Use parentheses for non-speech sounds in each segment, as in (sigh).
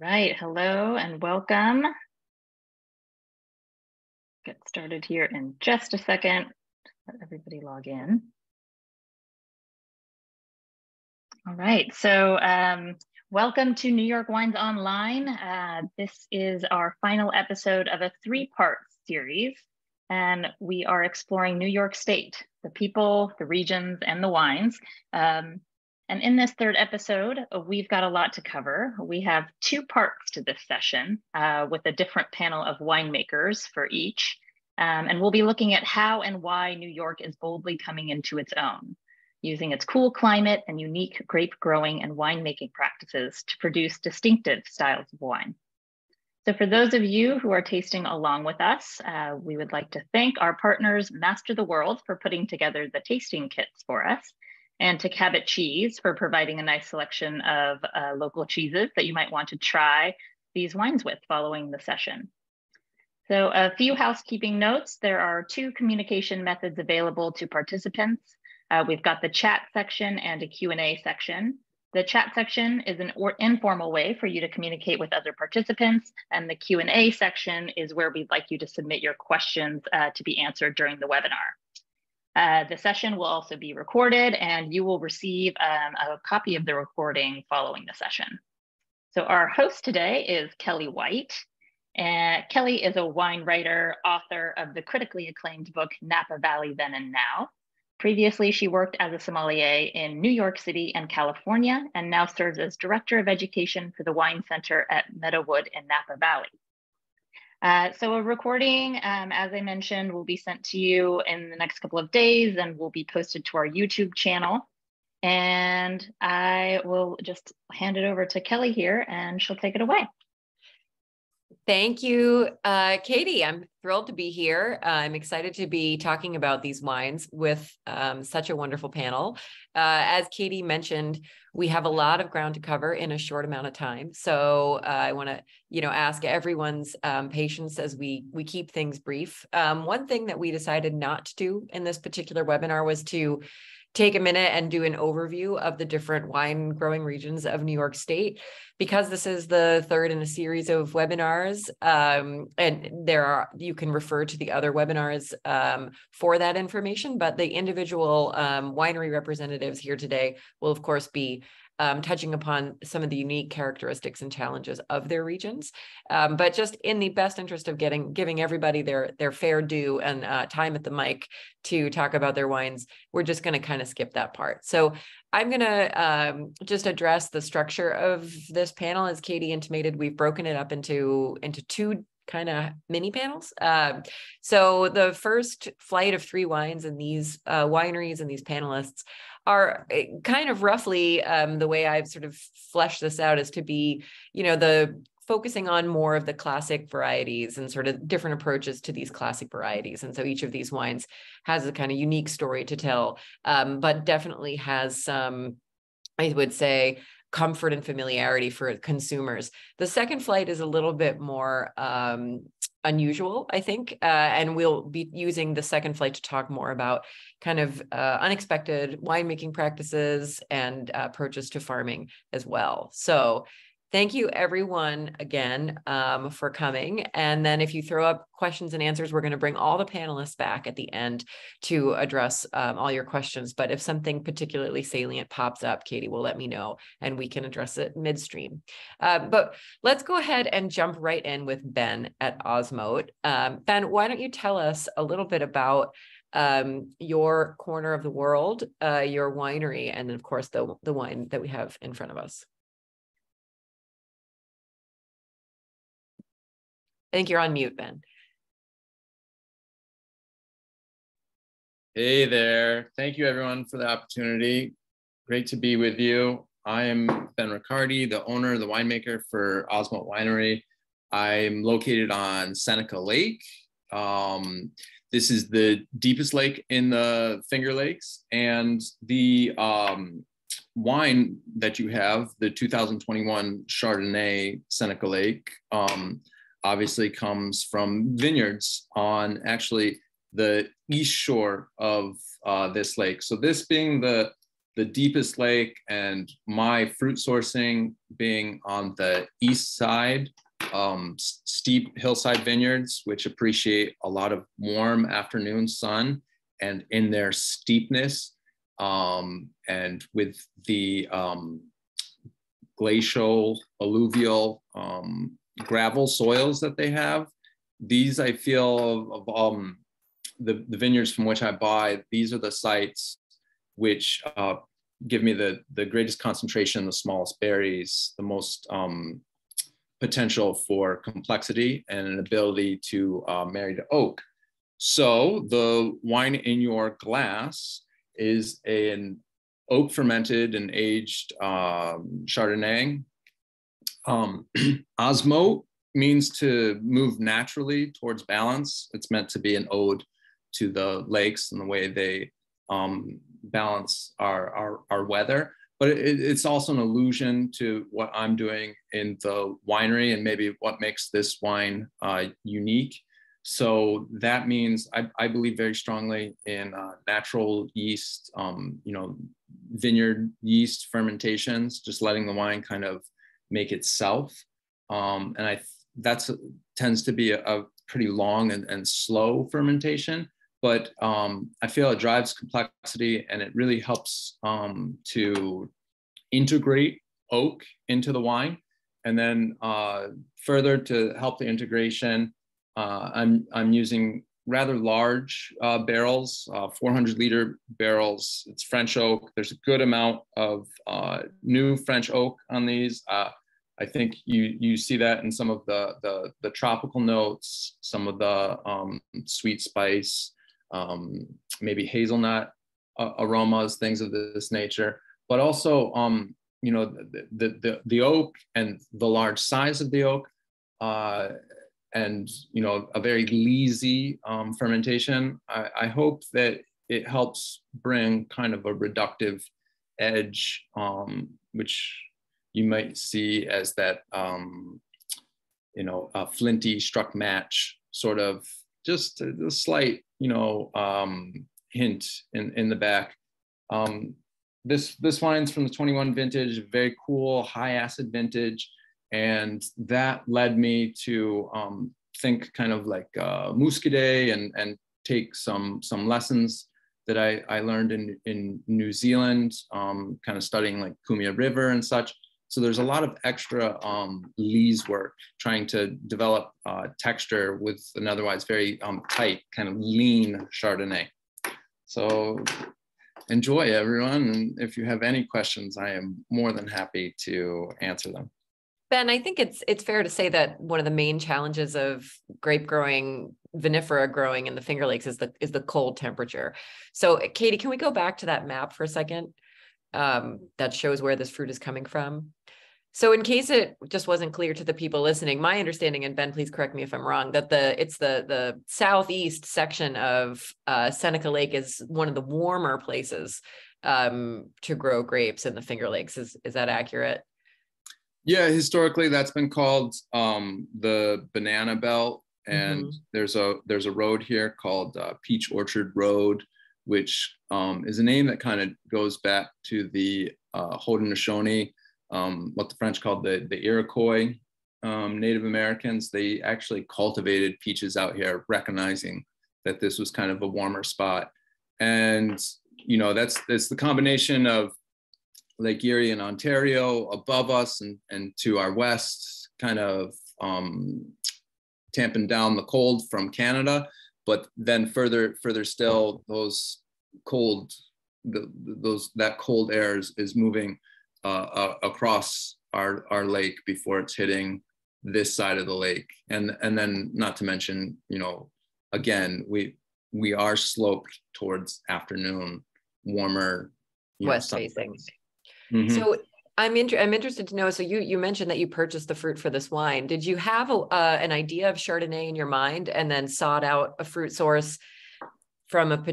Right, hello and welcome. Get started here in just a second. Let everybody log in. All right, so um, welcome to New York Wines Online. Uh, this is our final episode of a three-part series, and we are exploring New York State, the people, the regions, and the wines. Um, and in this third episode, we've got a lot to cover. We have two parts to this session uh, with a different panel of winemakers for each. Um, and we'll be looking at how and why New York is boldly coming into its own, using its cool climate and unique grape growing and winemaking practices to produce distinctive styles of wine. So for those of you who are tasting along with us, uh, we would like to thank our partners, Master the World, for putting together the tasting kits for us and to Cabot Cheese for providing a nice selection of uh, local cheeses that you might want to try these wines with following the session. So a few housekeeping notes. There are two communication methods available to participants. Uh, we've got the chat section and a Q&A section. The chat section is an informal way for you to communicate with other participants, and the Q&A section is where we'd like you to submit your questions uh, to be answered during the webinar. Uh, the session will also be recorded and you will receive um, a copy of the recording following the session. So our host today is Kelli White. And Kelli is a wine writer, author of the critically acclaimed book, Napa Valley Then and Now. Previously, she worked as a sommelier in New York City and California, and now serves as Director of Education for the Wine Center at Meadowood in Napa Valley. Uh, so a recording, um, as I mentioned, will be sent to you in the next couple of days and will be posted to our YouTube channel. And I will just hand it over to Kelli here and she'll take it away. Thank you, uh, Katie. I'm thrilled to be here. Uh, I'm excited to be talking about these wines with um, such a wonderful panel. Uh, as Katie mentioned, we have a lot of ground to cover in a short amount of time. So uh, I want to, you know, ask everyone's um, patience as we we keep things brief. Um, one thing that we decided not to do in this particular webinar was to take a minute and do an overview of the different wine growing regions of New York State. Because this is the third in a series of webinars, um, and there are you can refer to the other webinars um, for that information. But the individual um, winery representatives here today will, of course, be um, touching upon some of the unique characteristics and challenges of their regions. Um, but just in the best interest of getting giving everybody their their fair due and uh, time at the mic to talk about their wines, we're just going to kind of skip that part. So I'm going to um, just address the structure of this panel. As Katie intimated, we've broken it up into into two kind of mini panels. Um, so the first flight of three wines and these uh, wineries and these panelists are eh, kind of roughly um, the way I've sort of fleshed this out is to be, you know, the focusing on more of the classic varieties and sort of different approaches to these classic varieties. And so each of these wines has a kind of unique story to tell, um, but definitely has some, I would say, comfort and familiarity for consumers. The second flight is a little bit more um, unusual, I think. Uh, and we'll be using the second flight to talk more about kind of uh, unexpected winemaking practices and uh, approaches to farming as well. So thank you everyone again um, for coming. And then if you throw up questions and answers, we're going to bring all the panelists back at the end to address um, all your questions. But if something particularly salient pops up, Katie will let me know and we can address it midstream. Uh, but let's go ahead and jump right in with Ben at Osmote. Um, ben, why don't you tell us a little bit about um, your corner of the world, uh, your winery, and then of course the the wine that we have in front of us. I think you're on mute, Ben. Hey there. Thank you, everyone, for the opportunity. Great to be with you. I am Ben Riccardi, the owner, the winemaker for Osmote Winery. I'm located on Seneca Lake. Um, this is the deepest lake in the Finger Lakes, and the um, wine that you have, the 2021 Chardonnay Seneca Lake, um, obviously comes from vineyards on actually the east shore of uh, this lake. So this being the the deepest lake and my fruit sourcing being on the east side, um, steep hillside vineyards, which appreciate a lot of warm afternoon sun and in their steepness um, and with the um, glacial, alluvial um, gravel soils that they have, these I feel of, um, the, the vineyards from which I buy, these are the sites which uh, give me the, the greatest concentration, the smallest berries, the most um, potential for complexity and an ability to uh, marry to oak. So the wine in your glass is an oak fermented and aged um, Chardonnay. Um, (clears throat) Osmo means to move naturally towards balance. It's meant to be an ode to the lakes and the way they um, balance our, our, our weather. But it, it's also an allusion to what I'm doing in the winery and maybe what makes this wine uh, unique. So that means I, I believe very strongly in uh, natural yeast, um, you know, vineyard yeast fermentations, just letting the wine kind of make itself. Um, and I that's tends to be a, a pretty long and, and slow fermentation but um, I feel it drives complexity and it really helps um, to integrate oak into the wine. And then uh, further to help the integration, uh, I'm, I'm using rather large uh, barrels, uh, 400 liter barrels. It's French oak. There's a good amount of uh, new French oak on these. Uh, I think you you see that in some of the the, the tropical notes, some of the um, sweet spice, um, maybe hazelnut uh, aromas, things of this nature, but also, um, you know, the, the, the, the, oak and the large size of the oak uh, and, you know, a very leesy um, fermentation. I, I, hope that it helps bring kind of a reductive edge, um, which you might see as that, um, you know, a flinty struck match sort of just a, a slight you know, um, hint in, in the back. Um, this, this wine's from the 21 vintage, very cool, high acid vintage. And that led me to um, think kind of like uh, Muscadet and, and take some, some lessons that I, I learned in, in New Zealand, um, kind of studying like Kumeu River and such. So there's a lot of extra um, lees work trying to develop uh, texture with an otherwise very um, tight, kind of lean Chardonnay. So enjoy everyone. And if you have any questions, I am more than happy to answer them. Ben, I think it's it's fair to say that one of the main challenges of grape growing, vinifera growing in the Finger Lakes is the is the cold temperature. So, Katie, can we go back to that map for a second? Um, that shows where this fruit is coming from. So in case it just wasn't clear to the people listening, my understanding, and Ben, please correct me if I'm wrong, that the it's the the southeast section of uh, Seneca Lake is one of the warmer places um, to grow grapes in the Finger Lakes. Is is that accurate? Yeah, historically that's been called um, the Banana Belt, and mm-hmm. there's a there's a road here called uh, Peach Orchard Road, which um, is a name that kind of goes back to the uh, Haudenosaunee um, what the French called the, the Iroquois um, Native Americans. They actually cultivated peaches out here, recognizing that this was kind of a warmer spot. And, you know, that's, that's the combination of Lake Erie in Ontario above us and, and to our west, kind of um, tamping down the cold from Canada. But then further, further still, those cold, the, those that cold air is, is moving uh, uh, across our, our lake before it's hitting this side of the lake. And, and then not to mention, you know, again, we, we are sloped towards afternoon, warmer, west facing. Mm-hmm. So I'm inter- I'm interested to know. So you you mentioned that you purchased the fruit for this wine. Did you have a, uh, an idea of Chardonnay in your mind and then sought out a fruit source from a,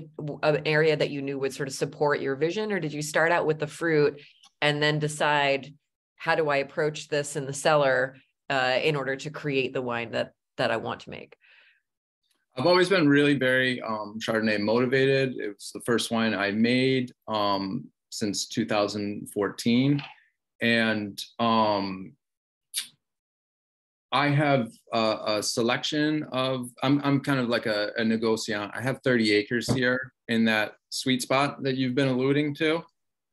an area that you knew would sort of support your vision, or did you start out with the fruit and then decide how do I approach this in the cellar uh, in order to create the wine that that I want to make. I've always been really very um, Chardonnay motivated. It was the first wine I made. Um, since 2014. And um, I have a, a, selection of, I'm, I'm kind of like a, a negotiant. I have 30 acres here in that sweet spot that you've been alluding to,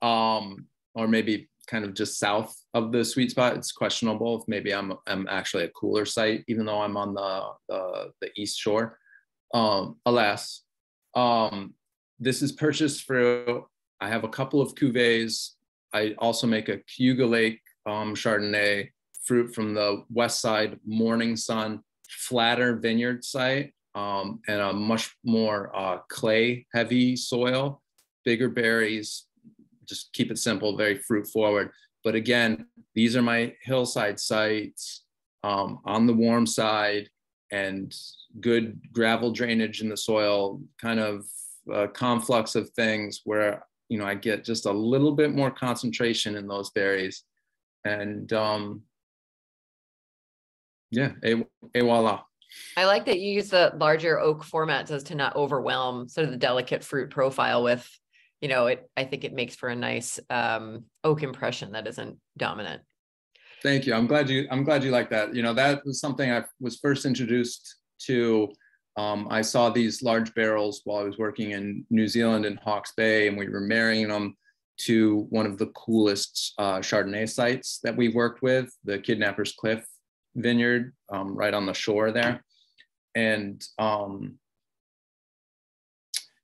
um, or maybe kind of just south of the sweet spot. It's questionable if maybe I'm, I'm actually a cooler site, even though I'm on the, the, the east shore. Um, alas, um, this is purchased through, I have a couple of cuvées. I also make a Cayuga Lake um, Chardonnay fruit from the west side Morning Sun flatter vineyard site um, and a much more uh, clay heavy soil, bigger berries, just keep it simple, very fruit forward. But again, these are my hillside sites um, on the warm side and good gravel drainage in the soil, kind of conflux of things where you know I get just a little bit more concentration in those berries, and um, yeah, a, a voila. I like that you use the larger oak formats as to not overwhelm sort of the delicate fruit profile with, you know, it. I think it makes for a nice um, oak impression that isn't dominant. Thank you. I'm glad you. I'm glad you like that. You know, that was something I was first introduced to. Um, I saw these large barrels while I was working in New Zealand in Hawke's Bay, and we were marrying them to one of the coolest uh, Chardonnay sites that we worked with, the Kidnappers Cliff vineyard um, right on the shore there. And um,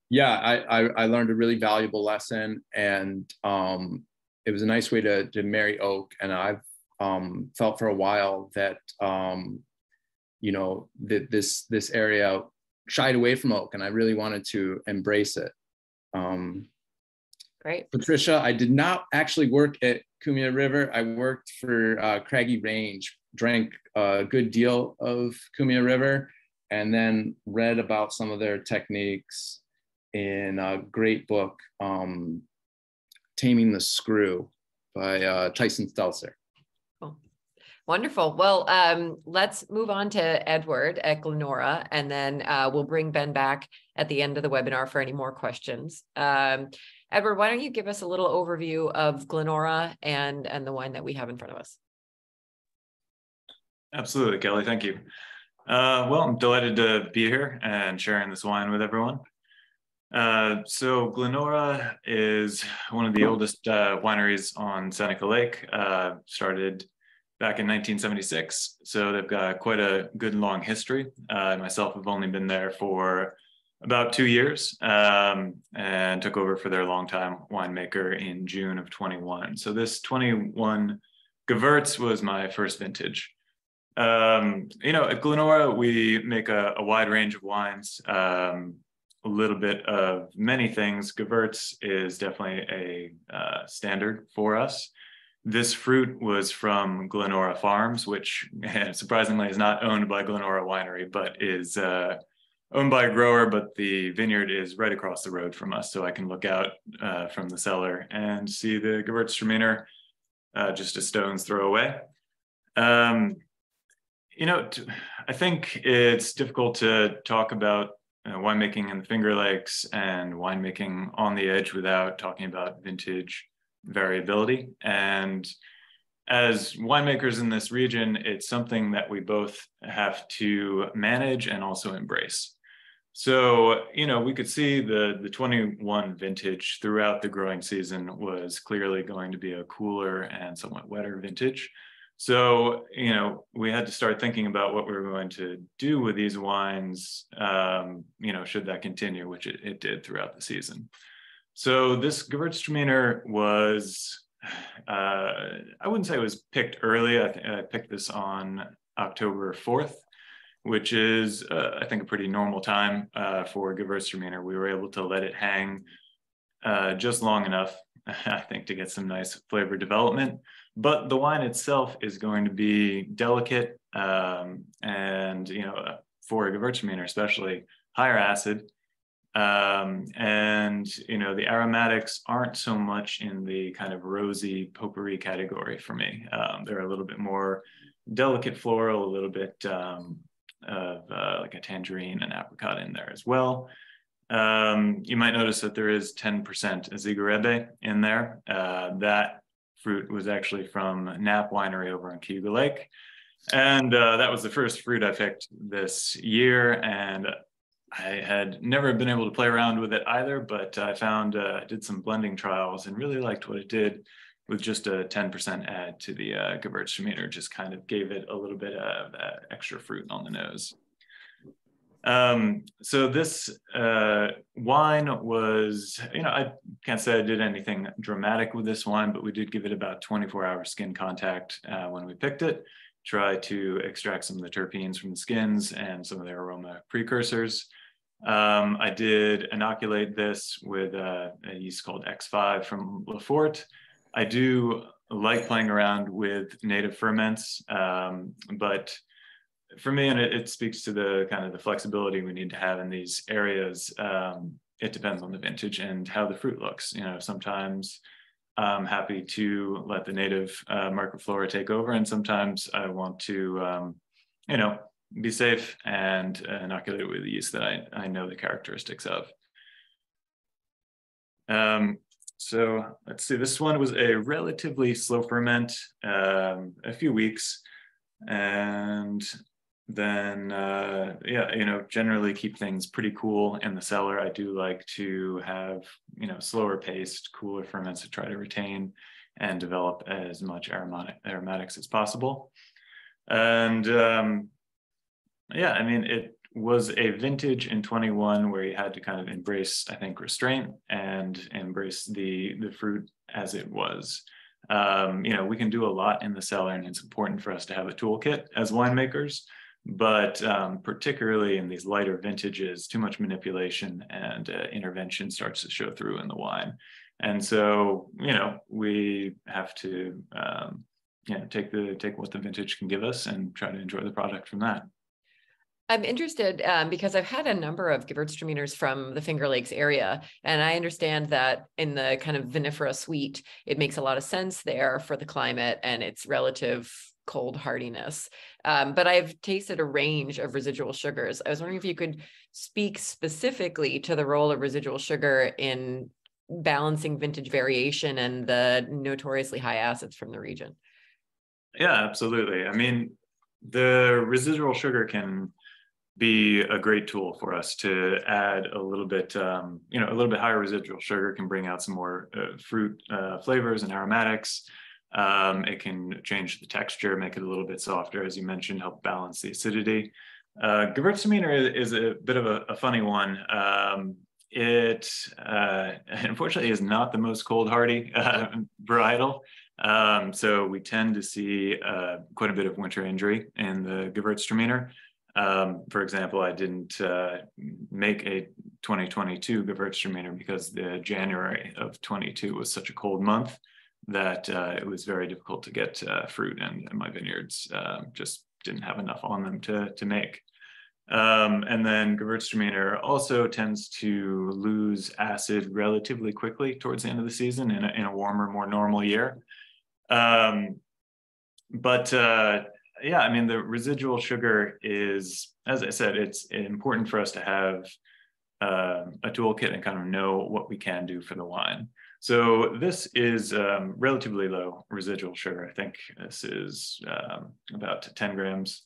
yeah, I, I, I, learned a really valuable lesson and um, it was a nice way to, to marry oak. And I've um, felt for a while that, um, you know, that this, this area shied away from oak and I really wanted to embrace it. Um, Great. Patricia, I did not actually work at Kumeu River. I worked for uh, Craggy Range drank a good deal of Kumeu River and then read about some of their techniques in a great book, um, Taming the Screw by uh, Tyson Stelzer. Wonderful. Well, um, let's move on to Edward at Glenora, and then uh, we'll bring Ben back at the end of the webinar for any more questions. Um, Edward, why don't you give us a little overview of Glenora and, and the wine that we have in front of us? Absolutely, Kelli. Thank you. Uh, well, I'm delighted to be here and sharing this wine with everyone. Uh, so Glenora is one of the oldest uh, wineries on Seneca Lake, uh, started back in 1976. So they've got quite a good long history. Uh, myself have only been there for about two years um, and took over for their longtime winemaker in June of 21. So this 21 Gewurz was my first vintage. Um, you know, at Glenora, we make a, a wide range of wines, um, a little bit of many things. Gewurz is definitely a uh, standard for us. This fruit was from Glenora Farms, which (laughs) surprisingly is not owned by Glenora Winery, but is uh, owned by a grower, but the vineyard is right across the road from us. So I can look out uh, from the cellar and see the Gewürztraminer uh, just a stone's throw away. Um, you know, I think it's difficult to talk about uh, winemaking in the Finger Lakes and winemaking on the edge without talking about vintage variability. And as winemakers in this region, it's something that we both have to manage and also embrace. So, you know, we could see the, the 21 vintage throughout the growing season was clearly going to be a cooler and somewhat wetter vintage. So, you know, we had to start thinking about what we were going to do with these wines, um, you know, should that continue, which it, it did throughout the season. So this Gewürztraminer was, uh, I wouldn't say it was picked early. I, I picked this on October 4th, which is, uh, I think, a pretty normal time uh, for Gewürztraminer. We were able to let it hang uh, just long enough, (laughs) I think, to get some nice flavor development but the wine itself is going to be delicate um, and you know for a Gewürztraminer especially higher acid um, and you know the aromatics aren't so much in the kind of rosy potpourri category for me um, they're a little bit more delicate floral a little bit um, of uh, like a tangerine and apricot in there as well Um, you might notice that there is 10% Siegerrebe in there. Uh, that fruit was actually from Knapp Winery over on Cayuga Lake. And uh, that was the first fruit I picked this year. And I had never been able to play around with it either, but I found, uh, did some blending trials and really liked what it did with just a 10% add to the uh, Gewürztraminer, just kind of gave it a little bit of extra fruit on the nose. Um, so this uh, wine was, you know, I can't say I did anything dramatic with this wine, but we did give it about 24 hour skin contact uh, when we picked it, try to extract some of the terpenes from the skins and some of their aroma precursors. Um, I did inoculate this with uh, a yeast called X5 from Laffort. I do like playing around with native ferments, um, but for me, and it, it, speaks to the kind of the flexibility we need to have in these areas. Um, it depends on the vintage and how the fruit looks. You know, sometimes I'm happy to let the native uh, microflora take over, and sometimes I want to, um, you know, be safe and uh, inoculate with yeast that I, I know the characteristics of. Um, so let's see, this one was a relatively slow ferment, um, a few weeks. And then uh, yeah, you know, generally keep things pretty cool in the cellar. I do like to have you know slower paced, cooler ferments to try to retain and develop as much aromatic aromatics as possible. And um, yeah, I mean, it was a vintage in 21 where you had to kind of embrace, I think, restraint and embrace the the fruit as it was. Um, you know, we can do a lot in the cellar, and it's important for us to have a toolkit as winemakers but um, particularly in these lighter vintages, too much manipulation and uh, intervention starts to show through in the wine. And so, you know, we have to, um, you know, take the take what the vintage can give us and try to enjoy the product from that. I'm interested um, because I've had a number of Gewürztraminers from the Finger Lakes area, and I understand that in the kind of vinifera suite, it makes a lot of sense there for the climate and its relative cold hardiness. Um, but I've tasted a range of residual sugars. I was wondering if you could speak specifically to the role of residual sugar in balancing vintage variation and the notoriously high acids from the region. Yeah, absolutely. I mean, the residual sugar can be a great tool for us to add a little bit, um, you know, a little bit higher residual sugar can bring out some more uh, fruit uh, flavors and aromatics. Um, it can change the texture, make it a little bit softer, as you mentioned, help balance the acidity. Uh, Gewürztraminer is a bit of a, a funny one. Um, it uh, (laughs) unfortunately is not the most cold hardy uh, varietal. Um, so we tend to see uh, quite a bit of winter injury in the Gewürztraminer. Um, for example, I didn't uh, make a 2022 Gewürztraminer because the January of 22 was such a cold month that uh, it was very difficult to get uh, fruit and, and, my vineyards uh, just didn't have enough on them to, to make. Um, and then Gewürztraminer also tends to lose acid relatively quickly towards the end of the season in a, in a warmer, more normal year. Um, but uh, yeah, I mean, the residual sugar is, as I said, it's important for us to have uh, a toolkit and kind of know what we can do for the wine. So this is um, relatively low residual sugar. I think this is um, about 10 grams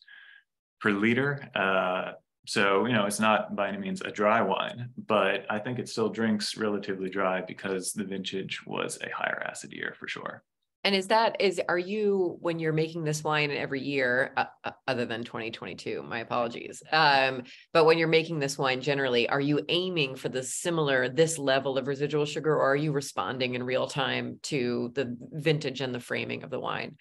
per liter. Uh, so, you know, it's not by any means a dry wine, but I think it still drinks relatively dry because the vintage was a higher acid year for sure. And is that is are you when you're making this wine every year, uh, uh, other than 2022? My apologies. Um, but when you're making this wine generally, are you aiming for the similar this level of residual sugar, or are you responding in real time to the vintage and the framing of the wine?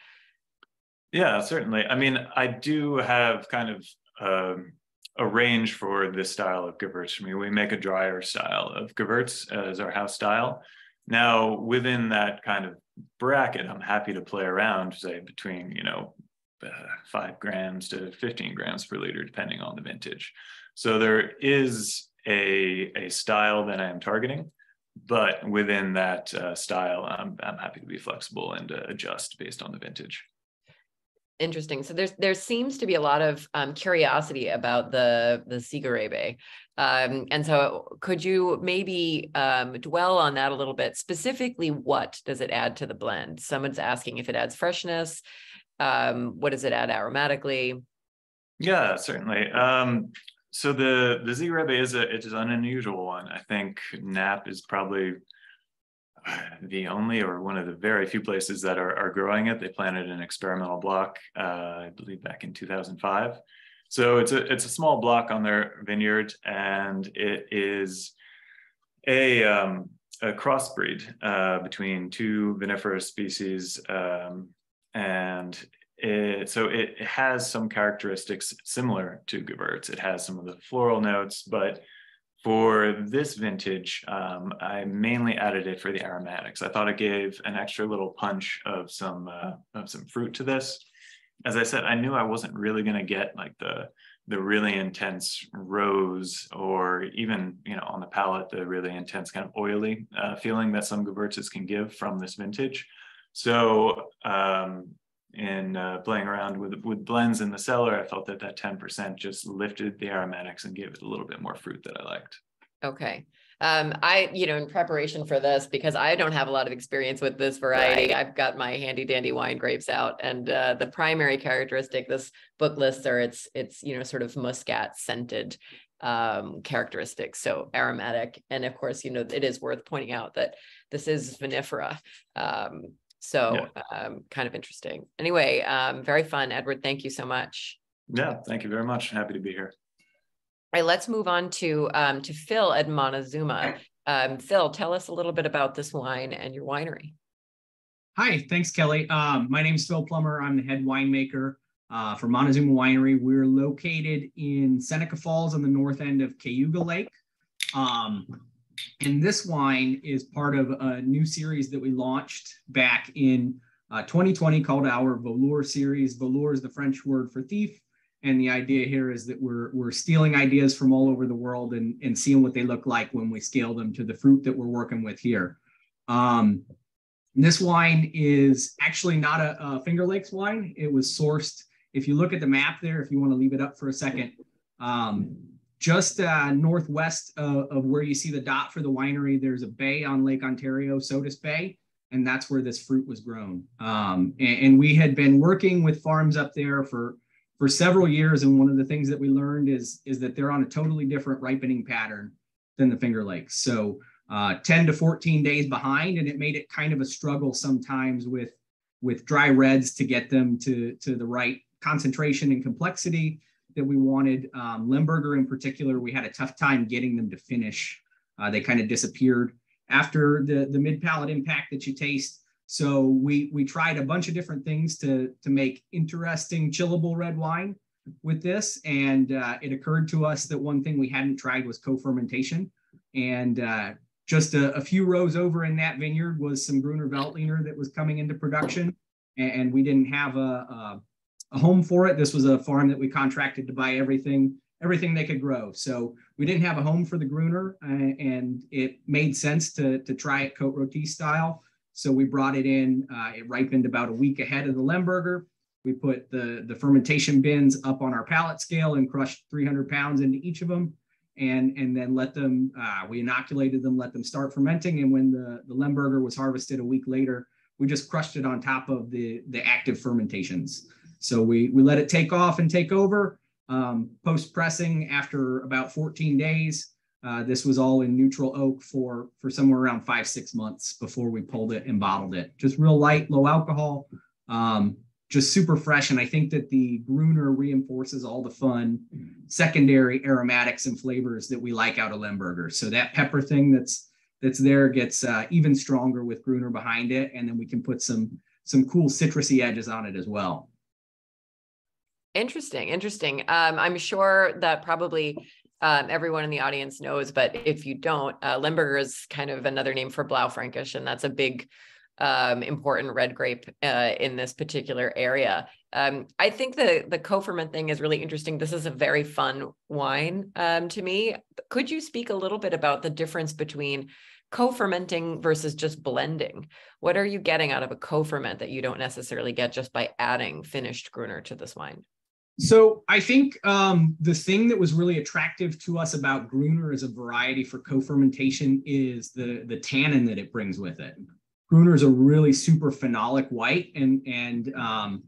Yeah, certainly. I mean, I do have kind of um, a range for this style of Gewürz. I mean, we make a drier style of Gewürz as our house style. Now, within that kind of bracket, I'm happy to play around, say between, you know, uh, five grams to 15 grams per liter, depending on the vintage. So there is a, a style that I am targeting, but within that uh, style, I'm, I'm happy to be flexible and uh, adjust based on the vintage. Interesting. So there's there seems to be a lot of um, curiosity about the the Siegerrebe. Um, and so could you maybe um, dwell on that a little bit? Specifically, what does it add to the blend? Someone's asking if it adds freshness. Um, what does it add aromatically? Yeah, certainly. Um, so the the Siegerrebe is a it is an unusual one. I think Knapp is probably (laughs) the only or one of the very few places that are, are growing it. They planted an experimental block, uh, I believe back in 2005. So it's a it's a small block on their vineyard, and it is a um, a crossbreed uh, between two viniferous species, um, and it, so it, it, has some characteristics similar to Gewurz. It has some of the floral notes, but for this vintage, um, I mainly added it for the aromatics. I thought it gave an extra little punch of some uh, of some fruit to this. As I said, I knew I wasn't really going to get like the the really intense rose or even you know on the palate the really intense kind of oily uh, feeling that some Gewurzes can give from this vintage. So um, in uh, playing around with with blends in the cellar, I felt that that 10% just lifted the aromatics and gave it a little bit more fruit that I liked. Okay. Um, I, you know, in preparation for this, because I don't have a lot of experience with this variety, right. I've got my handy dandy wine grapes out, and uh, the primary characteristic this book lists are its its you know sort of muscat scented um, characteristics, so aromatic, and of course, you know, it is worth pointing out that this is vinifera. Um, so yeah. um, kind of interesting. Anyway, um, very fun. Edward, thank you so much. Yeah, thank you very much. Happy to be here. All right, let's move on to um, to Phil at Montezuma. Um, Phil, tell us a little bit about this wine and your winery. Hi, thanks, Kelli. Um, my name is Phil Plummer. I'm the head winemaker uh, for Montezuma Winery. We're located in Seneca Falls on the north end of Cayuga Lake. Um, and this wine is part of a new series that we launched back in uh, 2020 called our Voleur series. Voleur is the French word for thief. And the idea here is that we're, we're stealing ideas from all over the world and, and seeing what they look like when we scale them to the fruit that we're working with here. Um, this wine is actually not a, a, Finger Lakes wine. It was sourced. If you look at the map there, if you want to leave it up for a second, um, just uh, northwest of, where you see the dot for the winery, there's a bay on Lake Ontario, Sodus Bay, and that's where this fruit was grown. Um, and, and, we had been working with farms up there for for several years, and one of the things that we learned is is that they're on a totally different ripening pattern than the Finger Lakes. So uh, 10 to 14 days behind, and it made it kind of a struggle sometimes with with dry reds to get them to to the right concentration and complexity that we wanted. Um, Lemberger in particular, we had a tough time getting them to finish. Uh, they kind of disappeared after the, the mid palate impact that you taste. So we we tried a bunch of different things to to make interesting chillable red wine with this, and uh, it occurred to us that one thing we hadn't tried was co-fermentation, and uh, just a, a, few rows over in that vineyard was some Gruner Veltliner that was coming into production, and, and we didn't have a, a a home for it. This was a farm that we contracted to buy everything everything they could grow. So we didn't have a home for the Gruner, uh, and it made sense to to try it Cote Rôtie style. So we brought it in. Uh, it ripened about a week ahead of the Lemberger. We put the the fermentation bins up on our pallet scale and crushed 300 pounds into each of them, and and then let them. Uh, we inoculated them, let them start fermenting, and when the the Lemberger was harvested a week later, we just crushed it on top of the the active fermentations. So we, we let it take off and take over. Um, Post pressing after about 14 days, uh, this was all in neutral oak for, for somewhere around five, six months before we pulled it and bottled it. Just real light, low alcohol, um, just super fresh. And I think that the Gruner reinforces all the fun secondary aromatics and flavors that we like out of Lemberger. So that pepper thing that's that's there gets uh, even stronger with Gruner behind it, and then we can put some some cool citrusy edges on it as well. Interesting, interesting. Um, I'm sure that probably um, everyone in the audience knows, but if you don't, uh, Lemberger is kind of another name for Blaufränkisch, and that's a big, um, important red grape uh, in this particular area. Um, I think the the co-ferment thing is really interesting. This is a very fun wine um, to me. Could you speak a little bit about the difference between co-fermenting versus just blending. What are you getting out of a co-ferment that you don't necessarily get just by adding finished Gruner to this wine? So I think um, the thing that was really attractive to us about Gruner as a variety for co-fermentation is the the tannin that it brings with it. Gruner is a really super phenolic white, and and um,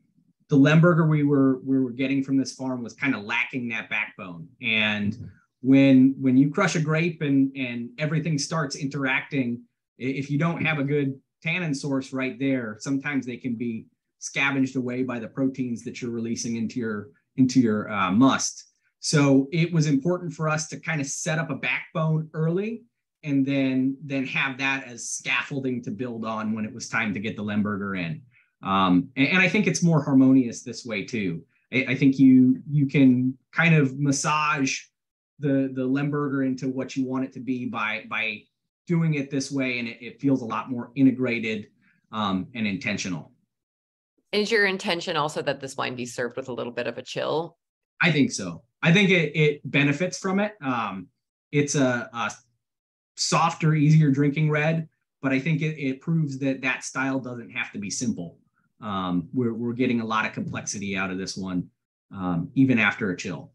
the Lemberger we were we were getting from this farm was kind of lacking that backbone. And when when you crush a grape and and everything starts interacting, if you don't have a good tannin source right there, sometimes they can be scavenged away by the proteins that you're releasing into your into your uh, must. So it was important for us to kind of set up a backbone early and then then have that as scaffolding to build on when it was time to get the Lemberger in. Um, and, and, I think it's more harmonious this way too. I, I, think you you can kind of massage the the Lemberger into what you want it to be by by doing it this way, and it, it feels a lot more integrated um, and intentional. Is your intention also that this wine be served with a little bit of a chill? I think so. I think it, it benefits from it. Um, it's a, a, softer, easier drinking red, but I think it, it, proves that that style doesn't have to be simple. Um, we're, we're getting a lot of complexity out of this one, um, even after a chill.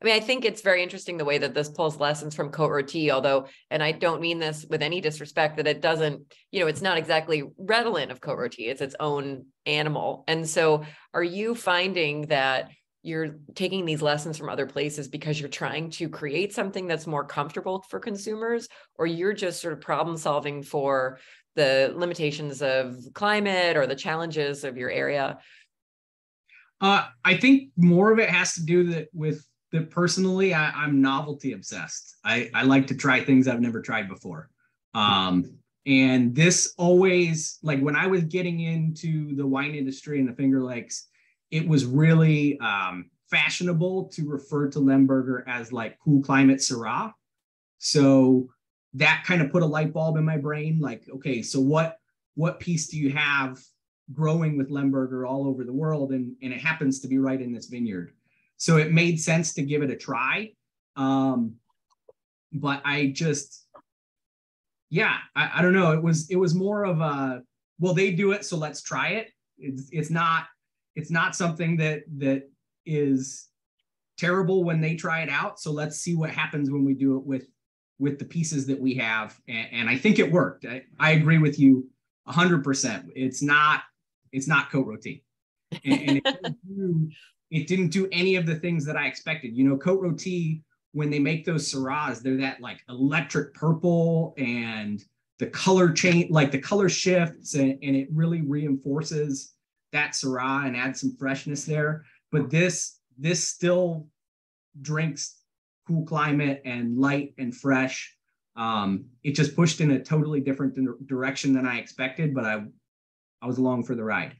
I mean, I think it's very interesting the way that this pulls lessons from Cote although, and I don't mean this with any disrespect, that it doesn't, you know, it's not exactly redolent of Cote it's its own animal. And so are you finding that you're taking these lessons from other places because you're trying to create something that's more comfortable for consumers, or you're just sort of problem solving for the limitations of climate or the challenges of your area? Uh, I think more of it has to do with that personally I, am novelty obsessed. I, I like to try things I've never tried before. Um, and this always like when I was getting into the wine industry in the Finger Lakes, it was really um, fashionable to refer to Lemberger as like cool climate Syrah. So that kind of put a light bulb in my brain. Like, okay, so what what piece do you have growing with Lemberger all over the world? And, and it happens to be right in this vineyard. So it made sense to give it a try. Um, but I just, yeah, I, I don't know. It was it was more of a well, they do it, so let's try it. It's it's not it's not something that that is terrible when they try it out. So let's see what happens when we do it with with the pieces that we have. And, and I think it worked. I, I agree with you hundred percent. It's not it's not Cote Rôtie. And, and it didn't do any of the things that I expected. You know, Cote Rôtie, when they make those Syrahs, they're that like electric purple and the color change, like the color shifts and, and it really reinforces that Syrah and adds some freshness there. But this, this still drinks cool climate and light and fresh. Um, it just pushed in a totally different direction than I expected, but I, I was along for the ride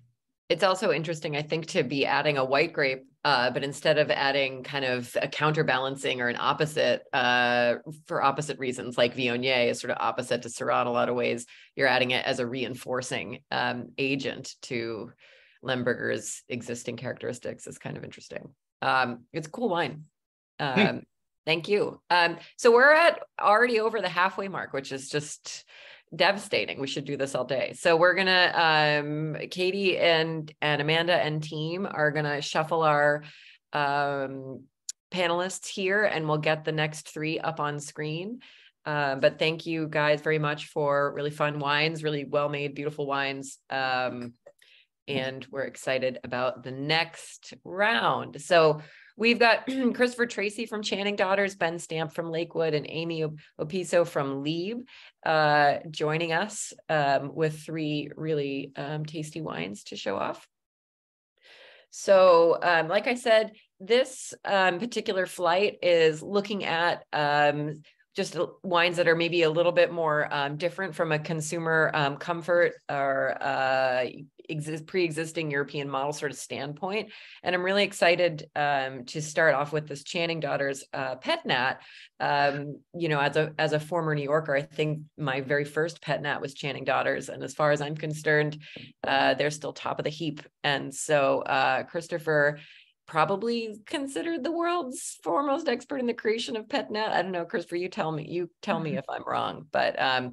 it's also interesting, I think, to be adding a white grape, uh, but instead of adding kind of a counterbalancing or an opposite uh, for opposite reasons, like Viognier is sort of opposite to Syrah in a lot of ways, you're adding it as a reinforcing um, agent to Lemberger's existing characteristics is kind of interesting. Um, it's a cool wine. Um, thank you. Um, so we're at already over the halfway mark, which is just devastating. We should do this all day. So we're gonna um Katie and and Amanda and team are gonna shuffle our um panelists here and we'll get the next three up on screen. Uh, but thank you guys very much for really fun wines, really well made, beautiful wines. Um, and we're excited about the next round. So We've got (clears throat) Christopher Tracy from Channing Daughters, Ben Stamp from Lakewood, and Amy Opiso from Lieb uh, joining us um, with three really um, tasty wines to show off. So, um, like I said, this um, particular flight is looking at um, just wines that are maybe a little bit more um, different from a consumer um, comfort or uh, exist, pre-existing European model sort of standpoint. And I'm really excited um, to start off with this Channing Daughters uh, pet nat. Um, you know, as a as a former New Yorker, I think my very first pet nat was Channing Daughters, and as far as I'm concerned, uh, they're still top of the heap. And so, uh, Christopher probably considered the world's foremost expert in the creation of PetNat. I don't know, Christopher, you tell me, you tell me if I'm wrong, but um,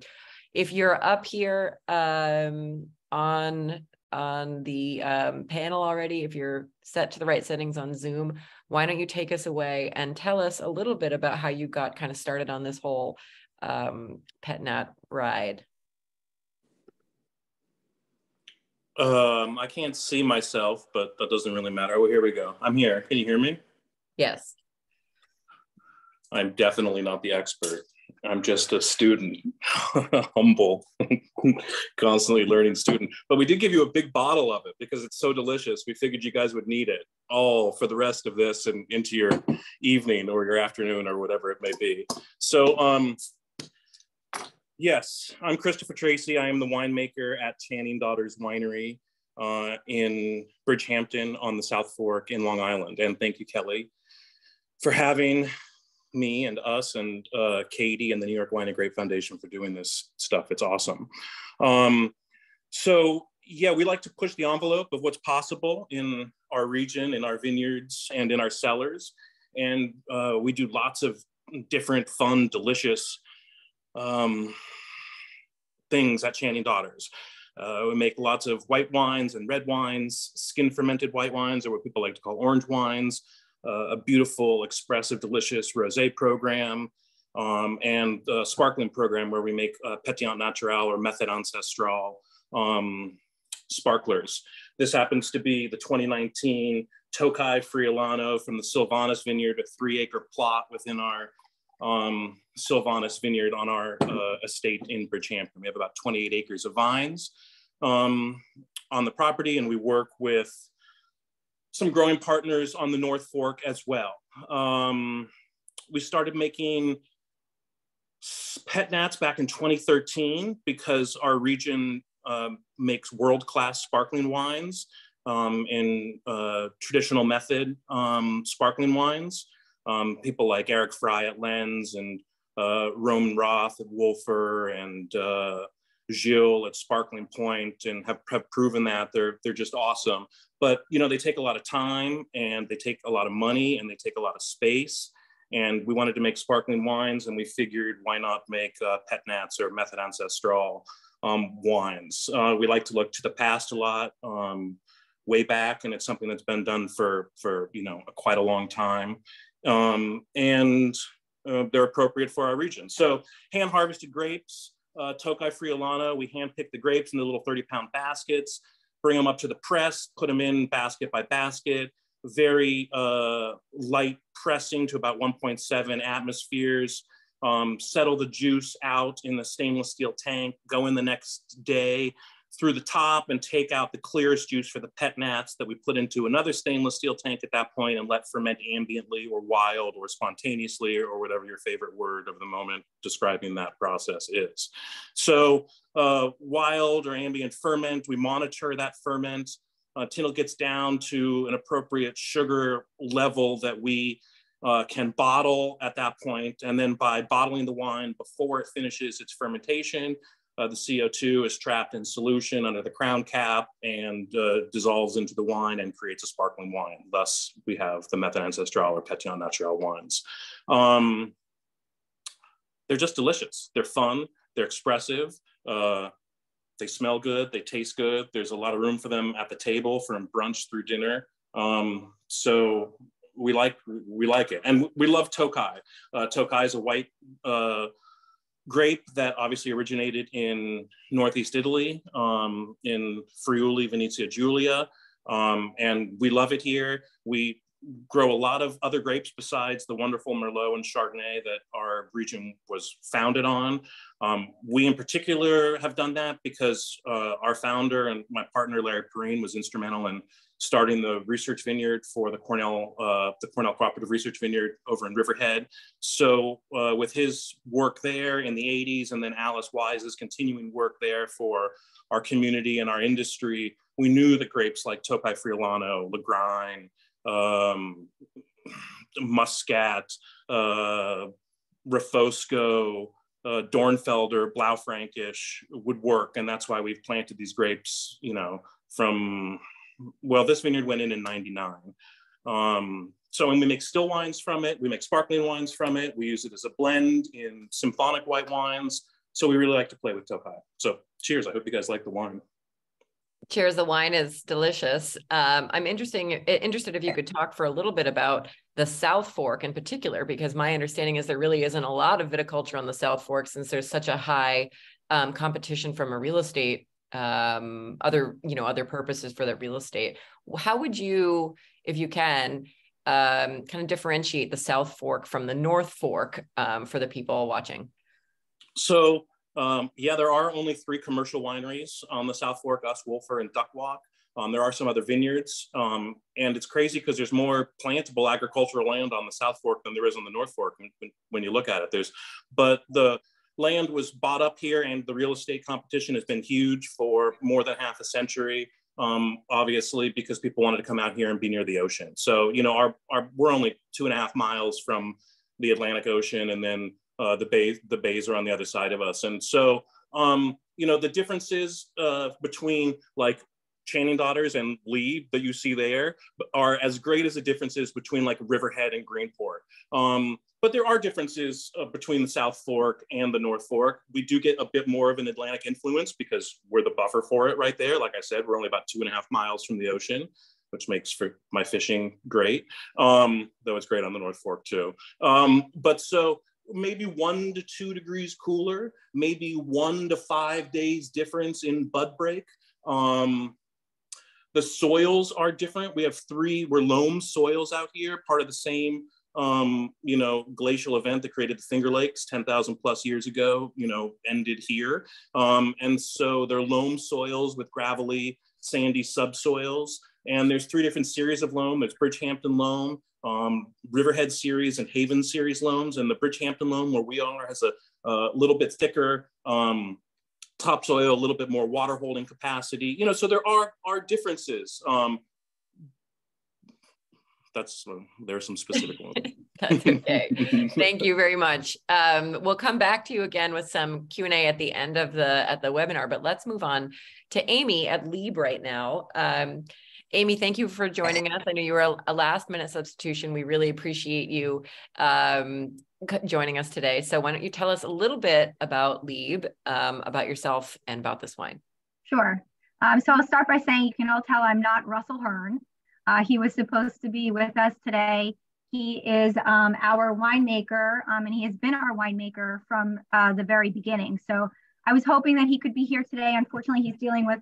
if you're up here um, on on the um, panel already, if you're set to the right settings on Zoom, why don't you take us away and tell us a little bit about how you got kind of started on this whole um, PetNat ride? Um, I can't see myself, but that doesn't really matter. Oh, here we go. I'm here. Can you hear me? Yes. I'm definitely not the expert. I'm just a student, (laughs) humble, (laughs) constantly learning student. But we did give you a big bottle of it because it's so delicious. We figured you guys would need it all for the rest of this and into your evening or your afternoon or whatever it may be. So, um, yes, I'm Christopher Tracy. I am the winemaker at Channing Daughters Winery uh, in Bridgehampton on the South Fork in Long Island. And thank you, Kelli, for having me and us and uh, Katie and the New York Wine and Grape Foundation for doing this stuff. It's awesome. Um, so yeah, we like to push the envelope of what's possible in our region, in our vineyards, and in our cellars. And uh, we do lots of different, fun, delicious um, things at Channing Daughters. Uh, we make lots of white wines and red wines, skin fermented white wines, or what people like to call orange wines uh, a beautiful, expressive, delicious rosé program, um, and a sparkling program where we make uh, Pétillant Naturel or Méthode Ancestrale um, sparklers. This happens to be the 2019 Tokai Friulano from the Sylvanus Vineyard, a three acre plot within our um, Sylvanus Vineyard on our uh, estate in Bridgehampton. We have about 28 acres of vines um, on the property, and we work with some growing partners on the North Fork as well. Um, we started making pet nats back in 2013 because our region um, makes world-class sparkling wines um, in uh, traditional method um, sparkling wines. Um, people like Eric Fry at Lenz and uh, Roman Roth at Wölffer and uh, Gilles at Sparkling Pointe and have, have proven that they're they're just awesome. But you know they take a lot of time and they take a lot of money and they take a lot of space. And we wanted to make sparkling wines, and we figured why not make uh, Pet Nats or Méthode Ancestrale um, wines. Uh, we like to look to the past a lot, um, way back, and it's something that's been done for for you know quite a long time. Um, and uh, they're appropriate for our region. So hand harvested grapes, uh, Tokai Friulano. We hand pick the grapes in the little 30 pound baskets, bring them up to the press, put them in basket by basket, very uh, light pressing to about 1.7 atmospheres, um, settle the juice out in the stainless steel tank, go in the next day, through the top and take out the clearest juice for the pet nats that we put into another stainless steel tank at that point and let ferment ambiently or wild or spontaneously or whatever your favorite word of the moment describing that process is. So uh, wild or ambient ferment, we monitor that ferment until uh, gets down to an appropriate sugar level that we uh, can bottle at that point. And then by bottling the wine before it finishes its fermentation, the CO2 is trapped in solution under the crown cap and uh, dissolves into the wine and creates a sparkling wine. Thus, we have the Méthode Ancestrale or Pétillant Naturel wines. Um, they're just delicious. They're fun. They're expressive. Uh, they smell good. They taste good. There's a lot of room for them at the table from brunch through dinner. Um, so we like we like it, and we love Tokai. Uh, Tokai is a white uh, grape that obviously originated in Northeast Italy, um, in Friuli, Venezia Giulia. Um, and we love it here. We grow a lot of other grapes besides the wonderful Merlot and Chardonnay that our region was founded on. Um, we in particular have done that because uh, our founder and my partner Larry Perrine was instrumental in starting the research vineyard for the Cornell, uh, the Cornell Cooperative Research Vineyard over in Riverhead. So uh, with his work there in the 80s and then Alice Wise's continuing work there for our community and our industry, we knew that grapes like Tokai Friulano, Lagrein, um, Muscat, uh, Refosco, uh, Dornfelder, Blaufränkisch would work. And that's why we've planted these grapes, you know, from well, this vineyard went in in 99. Um, so when we make still wines from it, we make sparkling wines from it. We use it as a blend in symphonic white wines. So we really like to play with Tokai. So cheers. I hope you guys like the wine. Cheers. The wine is delicious. Um, I'm interesting, interested if you could talk for a little bit about the South Fork in particular, because my understanding is there really isn't a lot of viticulture on the South Fork since there's such a high um, competition from a real estate, um, other, you know, other purposes for that real estate. How would you, if you can, um, kind of differentiate the South Fork from the North Fork um, for the people watching? So um, yeah, there are only three commercial wineries on the South Fork, us, Wölffer, and Duck Walk. Um, there are some other vineyards, um, and it's crazy because there's more plantable agricultural land on the South Fork than there is on the North Fork when, when you look at it. There's, but the land was bought up here, and the real estate competition has been huge for more than half a century. Um, obviously, because people wanted to come out here and be near the ocean. So, you know, our, our we're only two and a half miles from the Atlantic Ocean, and then uh, the bays the bays are on the other side of us and so um, you know the differences uh, between like Channing Daughters and Lee that you see there are as great as the differences between like Riverhead and Greenport. Um, but there are differences uh, between the South Fork and the North Fork. We do get a bit more of an Atlantic influence because we're the buffer for it right there. Like I said, we're only about two and a half miles from the ocean, which makes for my fishing great. Um, though it's great on the North Fork too. Um, but so maybe one to two degrees cooler, maybe one to five days difference in bud break. Um, the soils are different. We have three, we're loam soils out here, part of the same, um, you know, glacial event that created the Finger Lakes 10,000 plus years ago, you know, ended here. Um, and so they're loam soils with gravelly, sandy subsoils. And there's three different series of loam. There's Bridgehampton loam, um, Riverhead series and Haven series loams. And the Bridgehampton loam where we are has a, a little bit thicker um, topsoil, a little bit more water holding capacity. You know, so there are, are differences. Um, that's, uh, there are some specific ones. (laughs) that's okay. Thank you very much. Um, we'll come back to you again with some Q&A at the end of the, at the webinar, but let's move on to Amy at Lieb right now. Um, Amy, thank you for joining us. I know you were a, last minute substitution. We really appreciate you um, joining us today. So why don't you tell us a little bit about Lieb, um, about yourself and about this wine? Sure. Um, so I'll start by saying you can all tell I'm not Russell Hearn. Uh, he was supposed to be with us today. He is um, our winemaker, um, and he has been our winemaker from uh, the very beginning. So I was hoping that he could be here today. Unfortunately, he's dealing with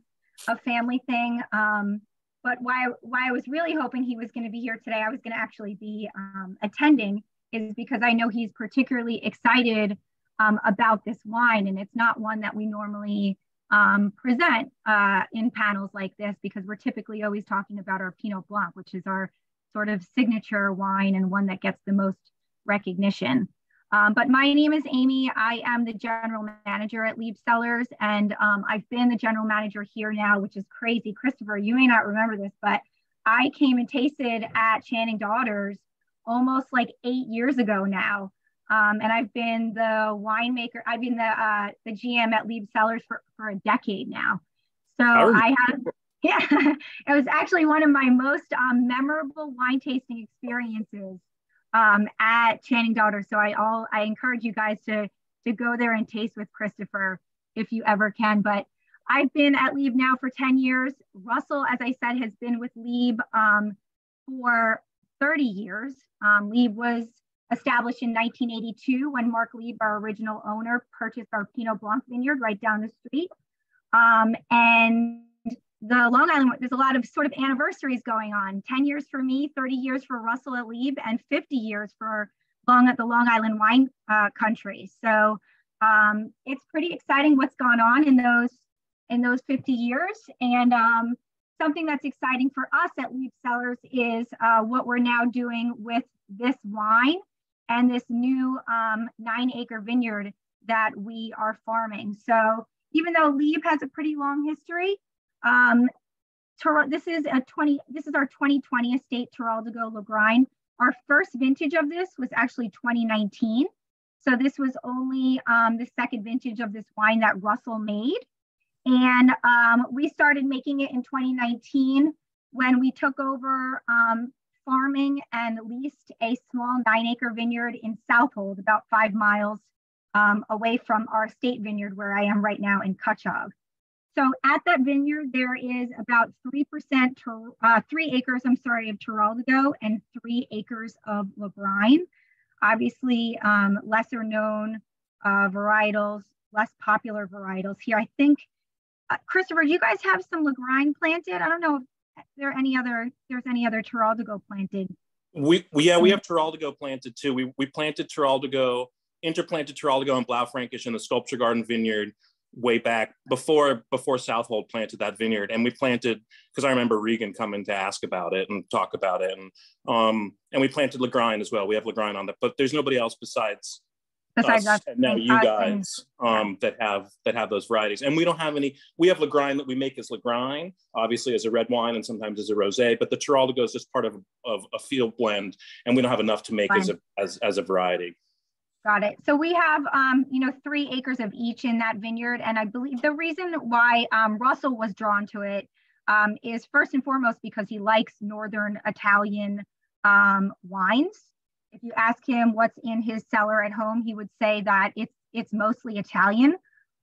a family thing. Um, but why, why I was really hoping he was going to be here today, I was going to actually be um, attending, is because I know he's particularly excited um, about this wine. And it's not one that we normally um, present uh, in panels like this because we're typically always talking about our Pinot Blanc, which is our sort of signature wine and one that gets the most recognition. Um, but my name is Amy. I am the general manager at Lieb Cellars, and um, I've been the general manager here now, which is crazy. Christopher, you may not remember this, but I came and tasted at Channing Daughters almost like eight years ago now. Um, and I've been the winemaker, I've been the uh, the GM at Lieb Cellars for, for a decade now. So I have, (laughs) yeah, it was actually one of my most um, memorable wine tasting experiences um, at Channing Daughters. So I all I encourage you guys to to go there and taste with Christopher if you ever can. But I've been at Lieb now for 10 years. Russell, as I said, has been with Lieb um, for 30 years. Um, Lieb was established in 1982 when Mark Lieb, our original owner, purchased our Pinot Blanc vineyard right down the street. Um, and the Long Island, there's a lot of sort of anniversaries going on 10 years for me, 30 years for Russell at Lieb, and 50 years for Long at the Long Island wine uh, country. So um, it's pretty exciting what's gone on in those in those 50 years. And um, something that's exciting for us at Lieb Cellars is uh, what we're now doing with this wine and this new um, nine acre vineyard that we are farming. So even though Lieb has a pretty long history, um, this is a 20, this is our 2020 estate, Teroldego Lagrein. Our first vintage of this was actually 2019. So this was only um, the second vintage of this wine that Russell made. And um, we started making it in 2019 when we took over um, farming and leased a small nine acre vineyard in Southold, about five miles um, away from our state vineyard where I am right now in Cutchogue. So at that vineyard, there is about 3%, uh, three acres, I'm sorry, of Teroldego and three acres of Lagrein. Obviously, um, lesser known uh, varietals, less popular varietals here. I think, uh, Christopher, do you guys have some Lagrein planted? I don't know if there are any other, there's any other Teroldego planted. We, we, yeah, we have Teroldego planted too. We, we planted Teroldego, interplanted Teroldego and Blaufränkisch in the Sculpture Garden Vineyard way back before before Southold planted that vineyard, and we planted because I remember Regan coming to ask about it and talk about it, and um and we planted Lagrein as well. We have Lagrein on that, but there's nobody else besides besides us, and now you guys um that have that have those varieties, and we don't have any. We have Lagrein that we make as Lagrein, obviously as a red wine and sometimes as a rosé, but the Teroldego is just part of of a field blend, and we don't have enough to make as a as as a variety. Got it. So we have, um, you know, three acres of each in that vineyard. And I believe the reason why um, Russell was drawn to it um, is first and foremost because he likes Northern Italian um, wines. If you ask him what's in his cellar at home, he would say that it's, it's mostly Italian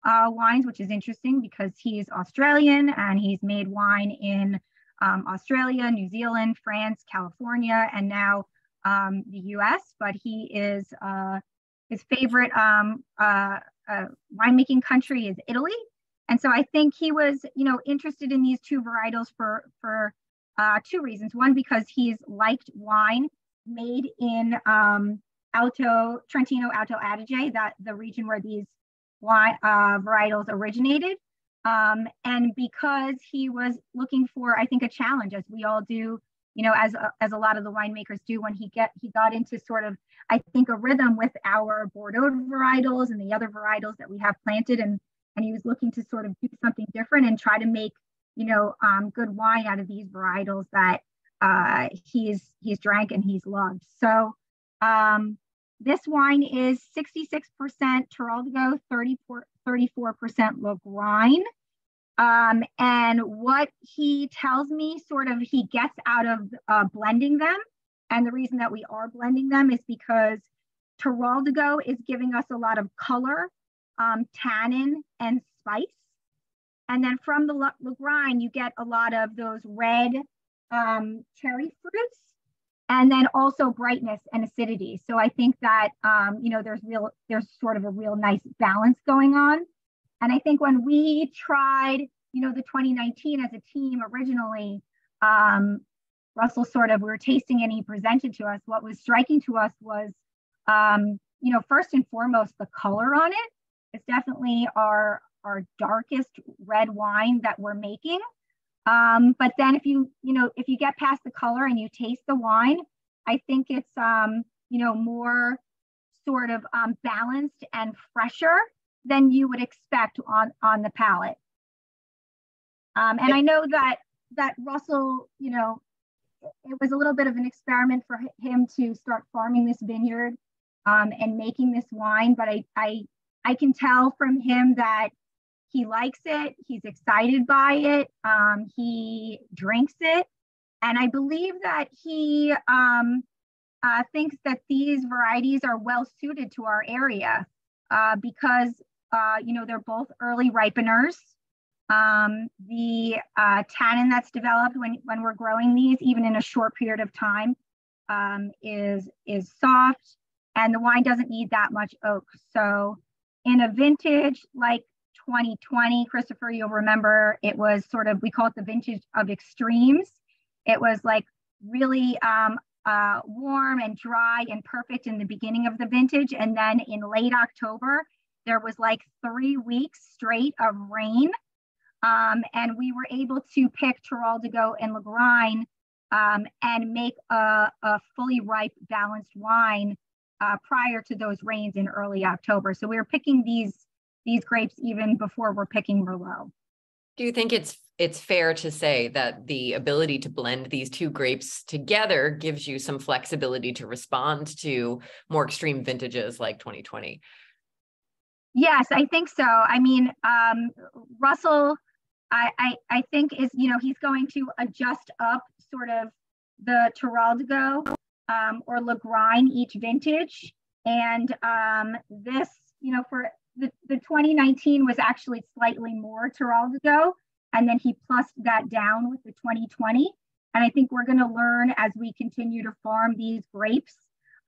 uh, wines, which is interesting because he's Australian and he's made wine in um, Australia, New Zealand, France, California, and now um, the US. But he is uh, his favorite um, uh, uh, winemaking country is Italy. And so I think he was, you know, interested in these two varietals for, for uh, two reasons. One, because he's liked wine made in um, Alto, Trentino Alto Adige, that the region where these wine, uh, varietals originated. Um, and because he was looking for, I think, a challenge, as we all do you know, as a, as a lot of the winemakers do when he get he got into sort of I think a rhythm with our Bordeaux varietals and the other varietals that we have planted, and and he was looking to sort of do something different and try to make you know um, good wine out of these varietals that uh, he's he's drank and he's loved. So um, this wine is 66% Teroldego, 34 34% Lagrein. Um, and what he tells me sort of he gets out of uh, blending them. And the reason that we are blending them is because Teroldego is giving us a lot of color, um, tannin, and spice. And then from the Lagrein, you get a lot of those red um, cherry fruits, and then also brightness and acidity. So I think that um, you know there's real there's sort of a real nice balance going on. And I think when we tried, you know, the 2019 as a team originally, um, Russell sort of, we were tasting and he presented to us. What was striking to us was, um, you know, first and foremost, the color on it. It's definitely our, our darkest red wine that we're making. Um, but then if you, you know, if you get past the color and you taste the wine, I think it's, um, you know, more sort of um, balanced and fresher than you would expect on on the palate. Um, and I know that that Russell, you know, it was a little bit of an experiment for him to start farming this vineyard um, and making this wine. But I, I I can tell from him that he likes it. He's excited by it. Um, he drinks it, and I believe that he um, uh, thinks that these varieties are well suited to our area uh, because uh, you know, they're both early ripeners. Um, the uh, tannin that's developed when, when we're growing these, even in a short period of time, um, is, is soft and the wine doesn't need that much oak. So in a vintage like 2020, Christopher, you'll remember it was sort of, we call it the vintage of extremes. It was like really um, uh, warm and dry and perfect in the beginning of the vintage. And then in late October, there was like three weeks straight of rain. Um, and we were able to pick Teroldego and Lagrein um, and make a, a, fully ripe, balanced wine uh, prior to those rains in early October. So we were picking these these grapes even before we're picking Merlot. Do you think it's it's fair to say that the ability to blend these two grapes together gives you some flexibility to respond to more extreme vintages like 2020? Yes, I think so. I mean, um, Russell, I, I, I think is, you know, he's going to adjust up sort of the Teroldego um, or Lagrein each vintage. And um, this, you know, for the, the 2019 was actually slightly more Teroldego. And then he plussed that down with the 2020. And I think we're going to learn as we continue to farm these grapes.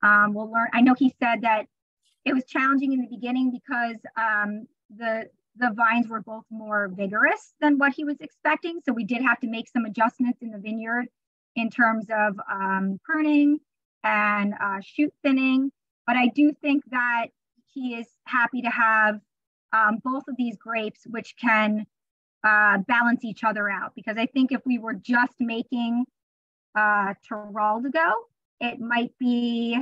Um, we'll learn. I know he said that it was challenging in the beginning because um, the the vines were both more vigorous than what he was expecting. So we did have to make some adjustments in the vineyard in terms of um, pruning and uh, shoot thinning. But I do think that he is happy to have um, both of these grapes, which can uh, balance each other out. Because I think if we were just making uh, Teroldego, it might be,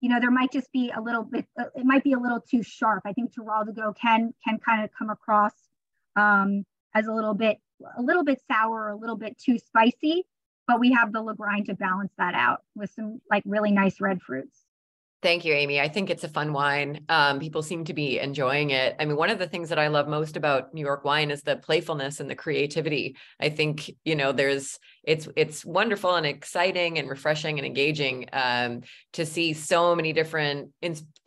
you know, there might just be a little bit, uh, it might be a little too sharp. I think Teroldego can can kind of come across um, as a little bit, a little bit sour, or a little bit too spicy. But we have the Lagrein to balance that out with some like really nice red fruits. Thank you, Amy. I think it's a fun wine. Um, people seem to be enjoying it. I mean, one of the things that I love most about New York wine is the playfulness and the creativity. I think you know, there's it's it's wonderful and exciting and refreshing and engaging um, to see so many different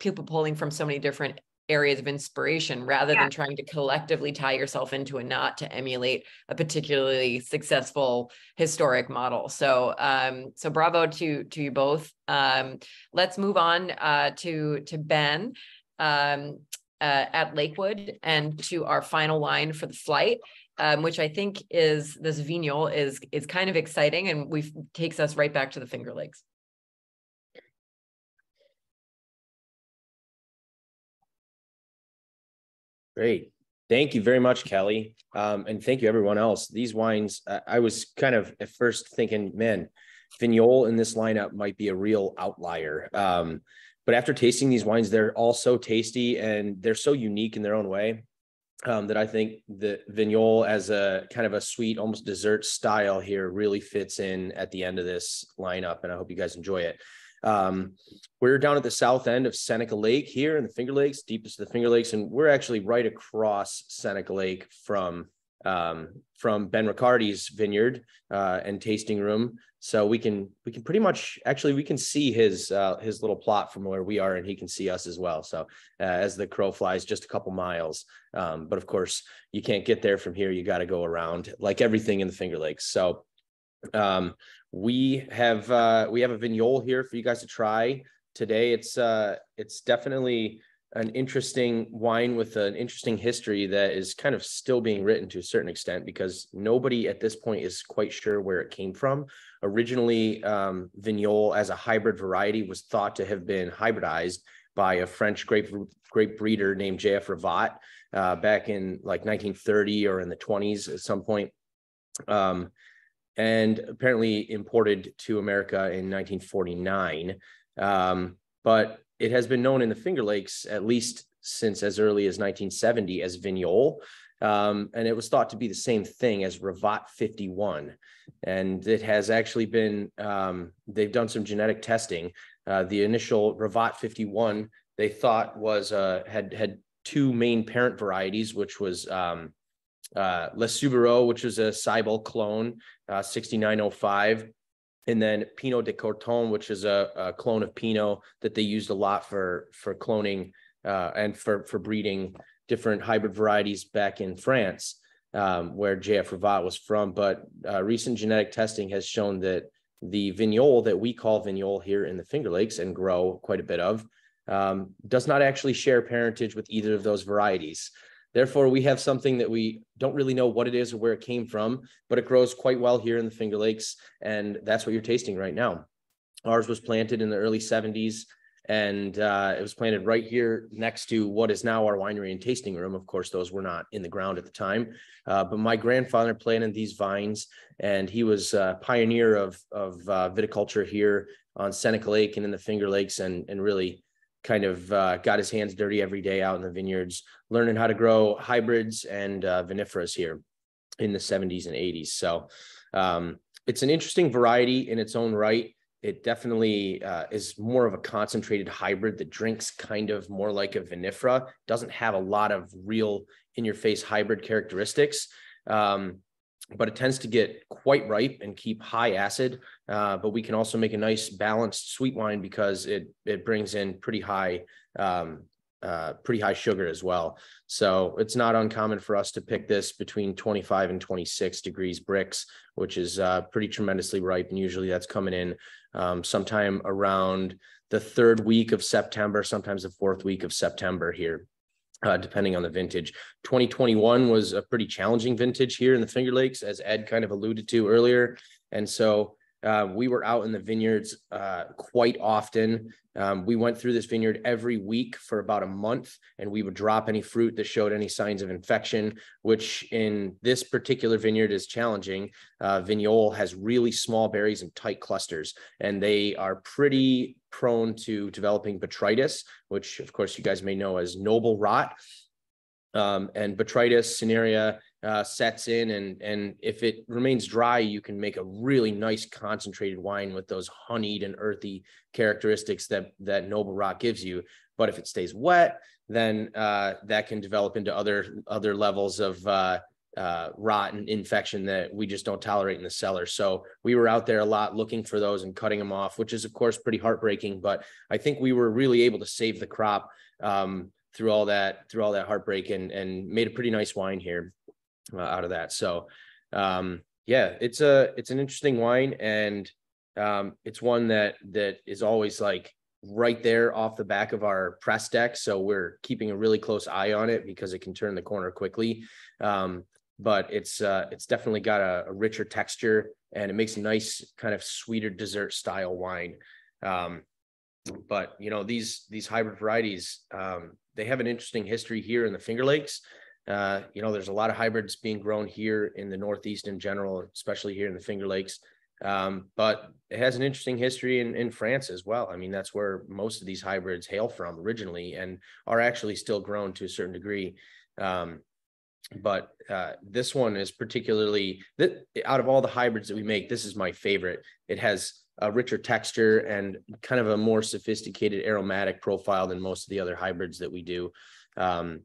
people pulling from so many different areas of inspiration rather yeah. than trying to collectively tie yourself into a knot to emulate a particularly successful historic model so um so bravo to to you both um let's move on uh to to ben um uh, at lakewood and to our final line for the flight um, which I think is this Vignole is is kind of exciting and we takes us right back to the Finger Lakes. Great. Thank you very much, Kelli. Um, and thank you, everyone else. These wines, uh, I was kind of at first thinking, man, Vignole in this lineup might be a real outlier. Um, but after tasting these wines, they're all so tasty and they're so unique in their own way um, that I think the Vignole as a kind of a sweet, almost dessert style here really fits in at the end of this lineup. And I hope you guys enjoy it. Um, we're down at the south end of Seneca Lake here in the Finger Lakes, deepest of the Finger Lakes, and we're actually right across Seneca Lake from um, from Ben Riccardi's vineyard uh, and tasting room. So we can we can pretty much actually we can see his uh, his little plot from where we are, and he can see us as well. So uh, as the crow flies, just a couple miles. Um, but of course, you can't get there from here. You got to go around, like everything in the Finger Lakes. So um, we have uh, we have a vignole here for you guys to try today. It's uh, it's definitely an interesting wine with an interesting history that is kind of still being written to a certain extent because nobody at this point is quite sure where it came from. Originally, um, Vignole as a hybrid variety was thought to have been hybridized by a French grape grape breeder named J.F. Ravat uh, back in like 1930 or in the 20s at some point. Um, and apparently imported to America in 1949. Um, but it has been known in the Finger Lakes at least since as early as 1970 as Vignole. Um, and it was thought to be the same thing as Ravat 51. And it has actually been, um, they've done some genetic testing. Uh, the initial Ravat 51, they thought was, uh, had, had two main parent varieties, which was um, uh, Le which is a Seibel clone, uh, 6905. And then Pinot de Corton, which is a, a, clone of Pinot that they used a lot for, for cloning uh, and for, for breeding different hybrid varieties back in France, um, where JF Ravat was from. But uh, recent genetic testing has shown that the vignole that we call vignole here in the Finger Lakes and grow quite a bit of um, does not actually share parentage with either of those varieties. Therefore, we have something that we don't really know what it is or where it came from, but it grows quite well here in the Finger Lakes. And that's what you're tasting right now. Ours was planted in the early 70s and uh, it was planted right here next to what is now our winery and tasting room. Of course, those were not in the ground at the time, uh, but my grandfather planted these vines, and he was a pioneer of of uh, viticulture here on Seneca Lake and in the Finger Lakes, and and really kind of uh, got his hands dirty every day out in the vineyards, learning how to grow hybrids and uh, vinifera's here in the 70s and 80s. So um, it's an interesting variety in its own right. It definitely uh, is more of a concentrated hybrid that drinks kind of more like a vinifera, doesn't have a lot of real in your face hybrid characteristics. Um, but it tends to get quite ripe and keep high acid. Uh, but we can also make a nice balanced sweet wine because it it brings in pretty high um, uh, pretty high sugar as well. So it's not uncommon for us to pick this between 25 and 26 degrees Brix, which is uh, pretty tremendously ripe. And usually that's coming in um, sometime around the third week of September, sometimes the fourth week of September here uh, depending on the vintage. 2021 was a pretty challenging vintage here in the Finger Lakes, as Ed kind of alluded to earlier. And so uh, we were out in the vineyards uh, quite often. Um, we went through this vineyard every week for about a month, and we would drop any fruit that showed any signs of infection, which in this particular vineyard is challenging. Uh, has really small berries and tight clusters, and they are pretty prone to developing botrytis, which of course you guys may know as noble rot. Um, and botrytis cinerea uh, sets in, and and if it remains dry, you can make a really nice concentrated wine with those honeyed and earthy characteristics that that noble rot gives you. But if it stays wet, then uh, that can develop into other other levels of uh, uh, rot and infection that we just don't tolerate in the cellar. So we were out there a lot looking for those and cutting them off, which is of course pretty heartbreaking. But I think we were really able to save the crop um, through all that through all that heartbreak and and made a pretty nice wine here uh, out of that. So um, yeah, it's a it's an interesting wine, and um, it's one that that is always like right there off the back of our press deck. So we're keeping a really close eye on it because it can turn the corner quickly. Um, but it's uh, it's definitely got a, a, richer texture and it makes a nice kind of sweeter dessert style wine. Um, but you know these these hybrid varieties um, they have an interesting history here in the Finger Lakes. Uh, you know, there's a lot of hybrids being grown here in the Northeast in general, especially here in the Finger Lakes. Um, but it has an interesting history in, in France as well. I mean, that's where most of these hybrids hail from originally and are actually still grown to a certain degree. Um, but uh, this one is particularly that out of all the hybrids that we make, this is my favorite. It has a richer texture and kind of a more sophisticated aromatic profile than most of the other hybrids that we do. Um,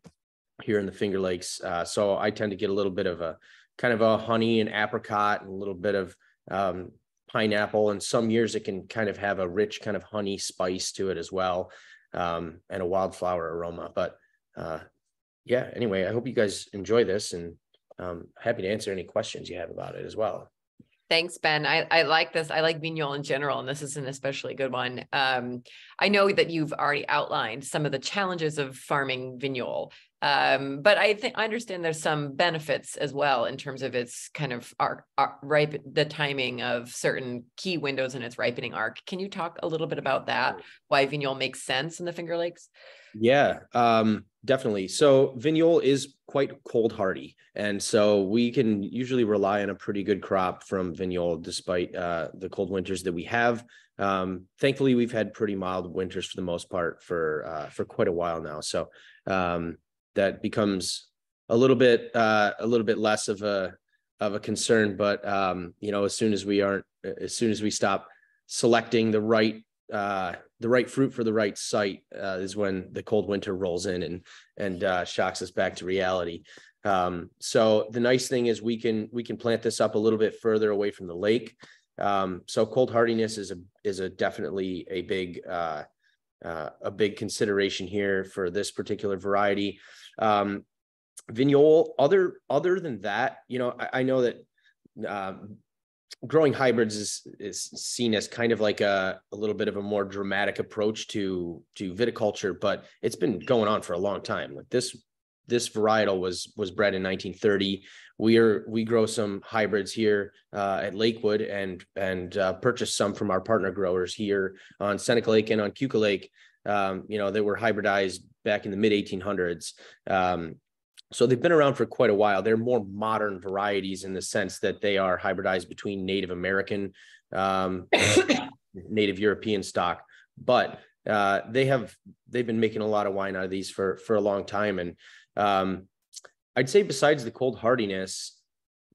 here in the Finger Lakes. Uh, so I tend to get a little bit of a kind of a honey and apricot and a little bit of um, pineapple. And some years it can kind of have a rich kind of honey spice to it as well um, and a wildflower aroma. But uh, yeah, anyway, I hope you guys enjoy this and um, happy to answer any questions you have about it as well. Thanks, Ben. I, I like this. I like Vignoles in general, and this is an especially good one. Um, I know that you've already outlined some of the challenges of farming Vignole, um, but I think I understand there's some benefits as well in terms of its kind of arc, arc, ripe the timing of certain key windows in its ripening arc. Can you talk a little bit about that? Why Vignole makes sense in the Finger Lakes? Yeah, um, definitely. So Vignole is quite cold hardy, and so we can usually rely on a pretty good crop from Vignole despite uh, the cold winters that we have. Um, thankfully, we've had pretty mild winters for the most part for uh, for quite a while now. So um, that becomes a little bit uh, a little bit less of a of a concern. But um, you know, as soon as we aren't, as soon as we stop selecting the right uh, the right fruit for the right site uh, is when the cold winter rolls in and and uh, shocks us back to reality. Um, so the nice thing is we can we can plant this up a little bit further away from the lake. Um, so cold hardiness is a is a definitely a big uh, uh, a big consideration here for this particular variety. Um, Vignole, other other than that, you know, I, I know that um, growing hybrids is is seen as kind of like a, a little bit of a more dramatic approach to to viticulture, but it's been going on for a long time. Like this this varietal was was bred in 1930. We are we grow some hybrids here uh, at Lakewood and and uh, purchase some from our partner growers here on Seneca Lake and on Keuka Lake. Um, you know, they were hybridized back in the mid 1800s. Um, so they've been around for quite a while. They're more modern varieties in the sense that they are hybridized between Native American, um, (coughs) Native European stock, but uh, they have they've been making a lot of wine out of these for for a long time. And um, I'd say besides the cold hardiness,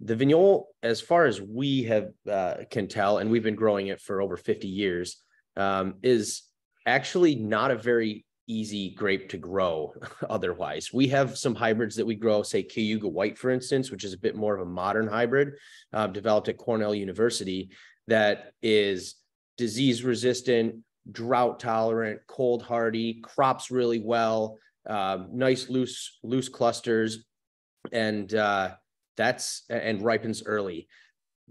the Vignole, as far as we have uh, can tell, and we've been growing it for over 50 years, um, is actually not a very easy grape to grow (laughs) otherwise. We have some hybrids that we grow, say Cayuga White, for instance, which is a bit more of a modern hybrid uh, developed at Cornell University that is disease resistant, drought tolerant, cold hardy, crops really well, um, nice loose loose clusters, and uh, that's and ripens early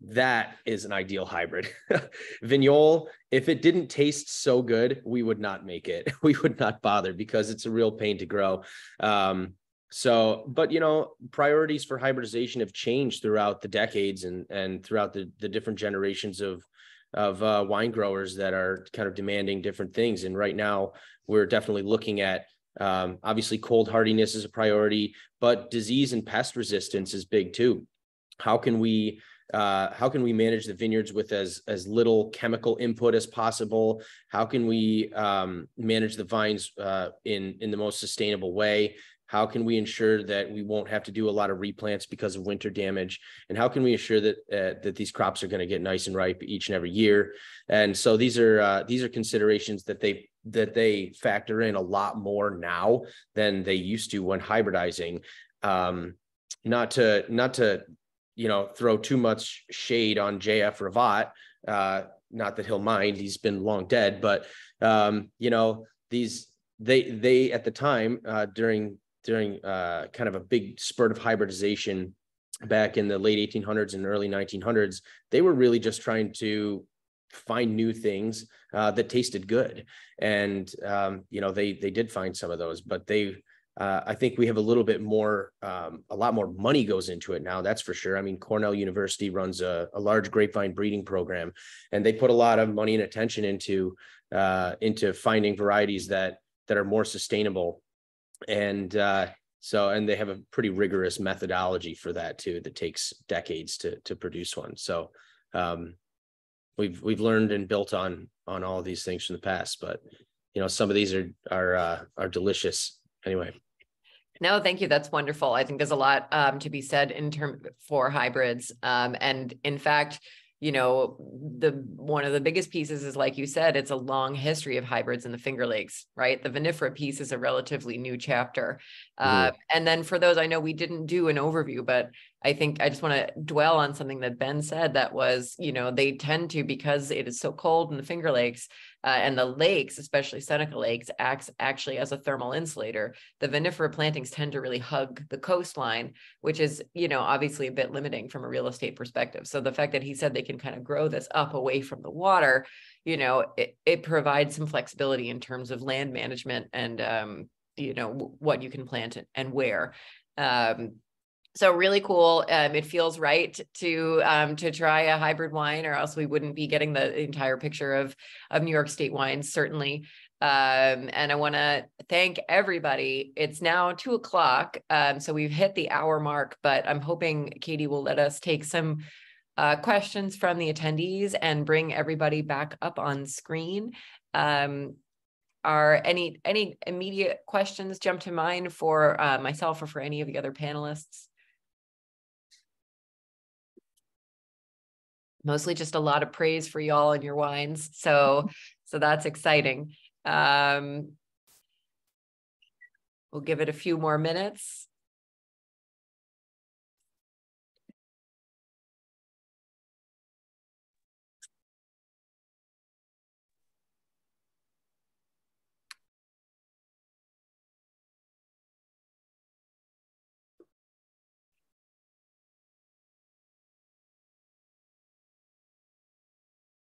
that is an ideal hybrid. (laughs) Vignole, if it didn't taste so good, we would not make it. (laughs) We would not bother because it's a real pain to grow. Um, so, but you know, priorities for hybridization have changed throughout the decades and and throughout the the different generations of of uh, wine growers that are kind of demanding different things. And right now, we're definitely looking at um, obviously cold hardiness is a priority, but disease and pest resistance is big too. How can we uh, how can we manage the vineyards with as as little chemical input as possible? How can we um, manage the vines uh, in in the most sustainable way? How can we ensure that we won't have to do a lot of replants because of winter damage? And how can we ensure that uh, that these crops are going to get nice and ripe each and every year? And so these are uh, these are considerations that they that they factor in a lot more now than they used to when hybridizing. Um, not to not to you know, throw too much shade on JF Ravat. Uh, not that he'll mind; he's been long dead. But um, you know, these they they at the time uh, during during uh, kind of a big spurt of hybridization back in the late 1800s and early 1900s, they were really just trying to find new things uh, that tasted good, and um, you know, they they did find some of those, but they uh, I think we have a little bit more, um, a lot more money goes into it now. That's for sure. I mean, Cornell University runs a, a large grapevine breeding program, and they put a lot of money and attention into uh, into finding varieties that that are more sustainable, and uh, so and they have a pretty rigorous methodology for that too. That takes decades to to produce one. So um, we've we've learned and built on on all of these things from the past, but you know some of these are are uh, are delicious anyway. No, thank you. That's wonderful. I think there's a lot um, to be said in term for hybrids. Um, and in fact, you know, the one of the biggest pieces is like you said, it's a long history of hybrids in the Finger Lakes, right? The vinifera piece is a relatively new chapter. Mm-hmm. Uh, and then for those, I know we didn't do an overview, but I think I just want to dwell on something that Ben said that was, you know, they tend to, because it is so cold in the Finger Lakes, uh, and the lakes, especially Seneca Lakes, acts actually as a thermal insulator. The vinifera plantings tend to really hug the coastline, which is, you know, obviously a bit limiting from a real estate perspective. So the fact that he said they can kind of grow this up away from the water, you know, it, it provides some flexibility in terms of land management and, um, you know, what you can plant and where. Um, so really cool. Um, it feels right to um, to try a hybrid wine, or else we wouldn't be getting the entire picture of of New York State wines. Certainly. Um, and I want to thank everybody. It's now two o'clock, um, so we've hit the hour mark. But I'm hoping Katie will let us take some uh, questions from the attendees and bring everybody back up on screen. Um, are any any immediate questions jump to mind for uh, myself or for any of the other panelists? Mostly just a lot of praise for y'all and your wines. So, (laughs) so that's exciting. Um, we'll give it a few more minutes.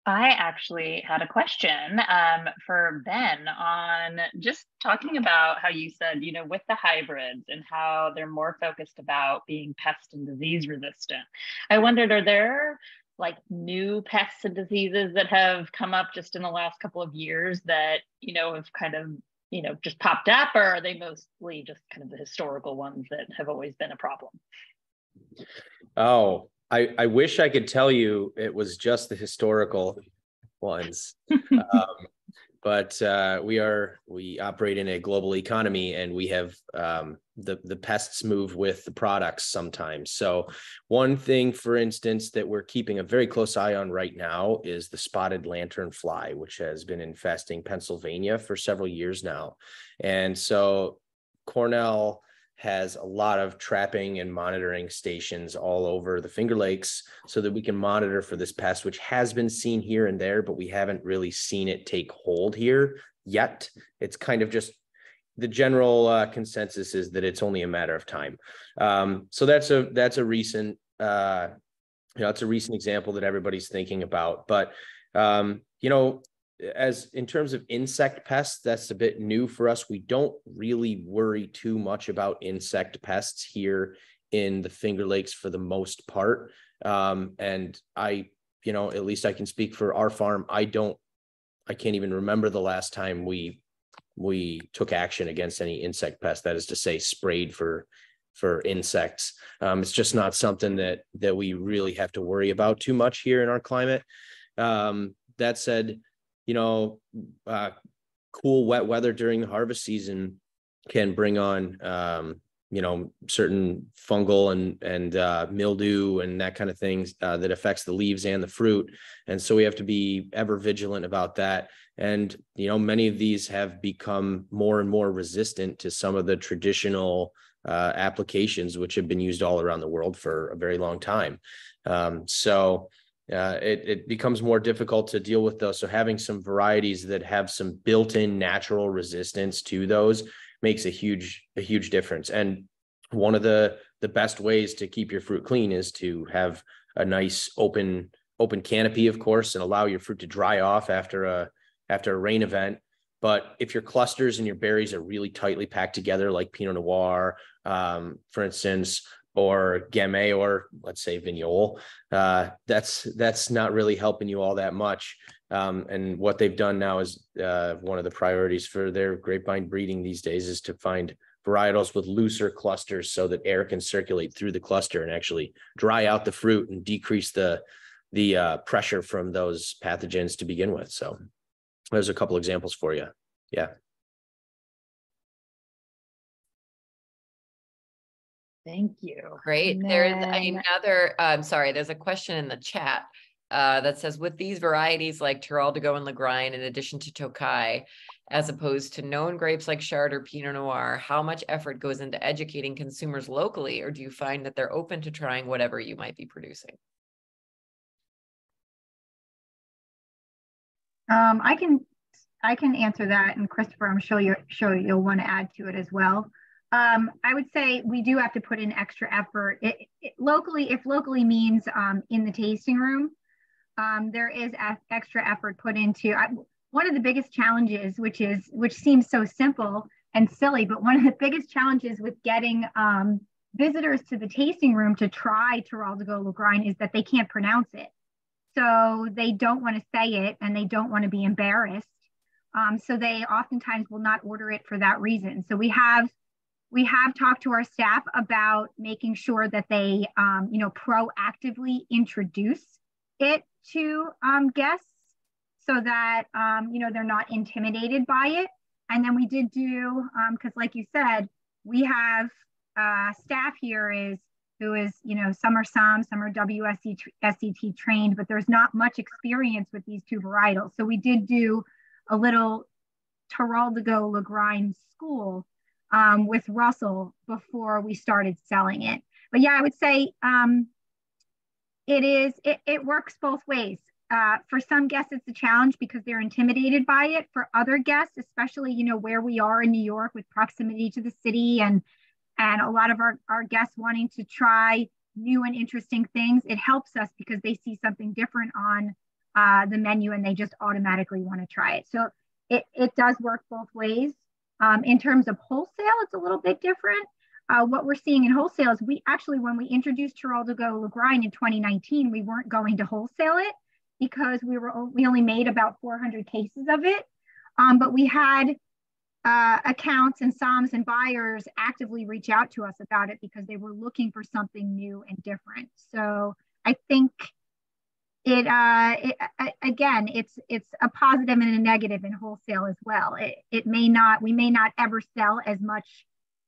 I actually had a question um, for Ben on just talking about how you said, you know, with the hybrids and how they're more focused about being pest and disease resistant. I wondered, are there like new pests and diseases that have come up just in the last couple of years that, you know, have kind of, you know, just popped up, or are they mostly just kind of the historical ones that have always been a problem? Oh, I, I wish I could tell you it was just the historical ones. (laughs) um, but uh, we are we operate in a global economy, and we have um, the the pests move with the products sometimes. So, one thing, for instance, that we're keeping a very close eye on right now is the spotted lantern fly, which has been infesting Pennsylvania for several years now, and so Cornell has a lot of trapping and monitoring stations all over the Finger Lakes so that we can monitor for this pest, which has been seen here and there, but we haven't really seen it take hold here yet. It's kind of just the general uh, consensus is that it's only a matter of time. Um, so that's a that's a recent uh, you know it's a recent example that everybody's thinking about. But um, you know, as in terms of insect pests, that's a bit new for us. We don't really worry too much about insect pests here in the Finger Lakes for the most part. Um, and I, you know, at least I can speak for our farm. I don't, I can't even remember the last time we we took action against any insect pest. That is to say, sprayed for for insects. Um, it's just not something that that we really have to worry about too much here in our climate. Um, that said, you know, uh, cool wet weather during the harvest season can bring on, um, you know, certain fungal and and uh, mildew and that kind of things uh, that affects the leaves and the fruit, and so we have to be ever vigilant about that. And you know, many of these have become more and more resistant to some of the traditional uh, applications which have been used all around the world for a very long time. Um, so uh, it, it becomes more difficult to deal with those. So having some varieties that have some built-in natural resistance to those makes a huge a huge difference. And one of the the best ways to keep your fruit clean is to have a nice open open canopy, of course, and allow your fruit to dry off after a after a rain event. But if your clusters and your berries are really tightly packed together, like Pinot Noir, um, for instance, or Gamay or let's say Vignoles, uh, that's that's not really helping you all that much. Um, and what they've done now is uh, one of the priorities for their grapevine breeding these days is to find varietals with looser clusters so that air can circulate through the cluster and actually dry out the fruit and decrease the the uh, pressure from those pathogens to begin with. So there's a couple examples for you. Yeah. Thank you. Great. There's another, I'm um, sorry, there's a question in the chat uh, that says, with these varieties like Teroldego de and Lagrein, in addition to Tokai, as opposed to known grapes like Chard or Pinot Noir, how much effort goes into educating consumers locally, or do you find that they're open to trying whatever you might be producing? Um, I can I can answer that, and Christopher, I'm sure you sure you'll want to add to it as well. Um, I would say we do have to put in extra effort. It, it, locally, if locally means um, in the tasting room, um, there is extra effort put into. I, one of the biggest challenges, which is which seems so simple and silly, but one of the biggest challenges with getting um, visitors to the tasting room to try Teroldego de Lagrein is that they can't pronounce it. So they don't want to say it and they don't want to be embarrassed. Um, so they oftentimes will not order it for that reason. So we have we have talked to our staff about making sure that they, um, you know, proactively introduce it to um, guests so that, um, you know, they're not intimidated by it. And then we did do, because um, like you said, we have uh, staff here is who is, you know, some are SOM, some are WSET trained, but there's not much experience with these two varietals. So we did do a little Teroldego Lagrein school um, with Russell before we started selling it. But yeah, I would say um, it is, it, it works both ways. Uh, for some guests, it's a challenge because they're intimidated by it. For other guests, especially, you know, where we are in New York with proximity to the city and, and a lot of our, our guests wanting to try new and interesting things, it helps us because they see something different on uh, the menu and they just automatically want to try it. So it, it does work both ways. Um, in terms of wholesale, it's a little bit different. Uh, what we're seeing in wholesale is we actually, when we introduced Gaux Lagrein in 2019, we weren't going to wholesale it because we were we only made about 400 cases of it. Um, but we had uh, accounts and SOMs and buyers actively reach out to us about it because they were looking for something new and different. So I think it, uh, it again, it's it's a positive and a negative in wholesale as well. It, it may not, we may not ever sell as much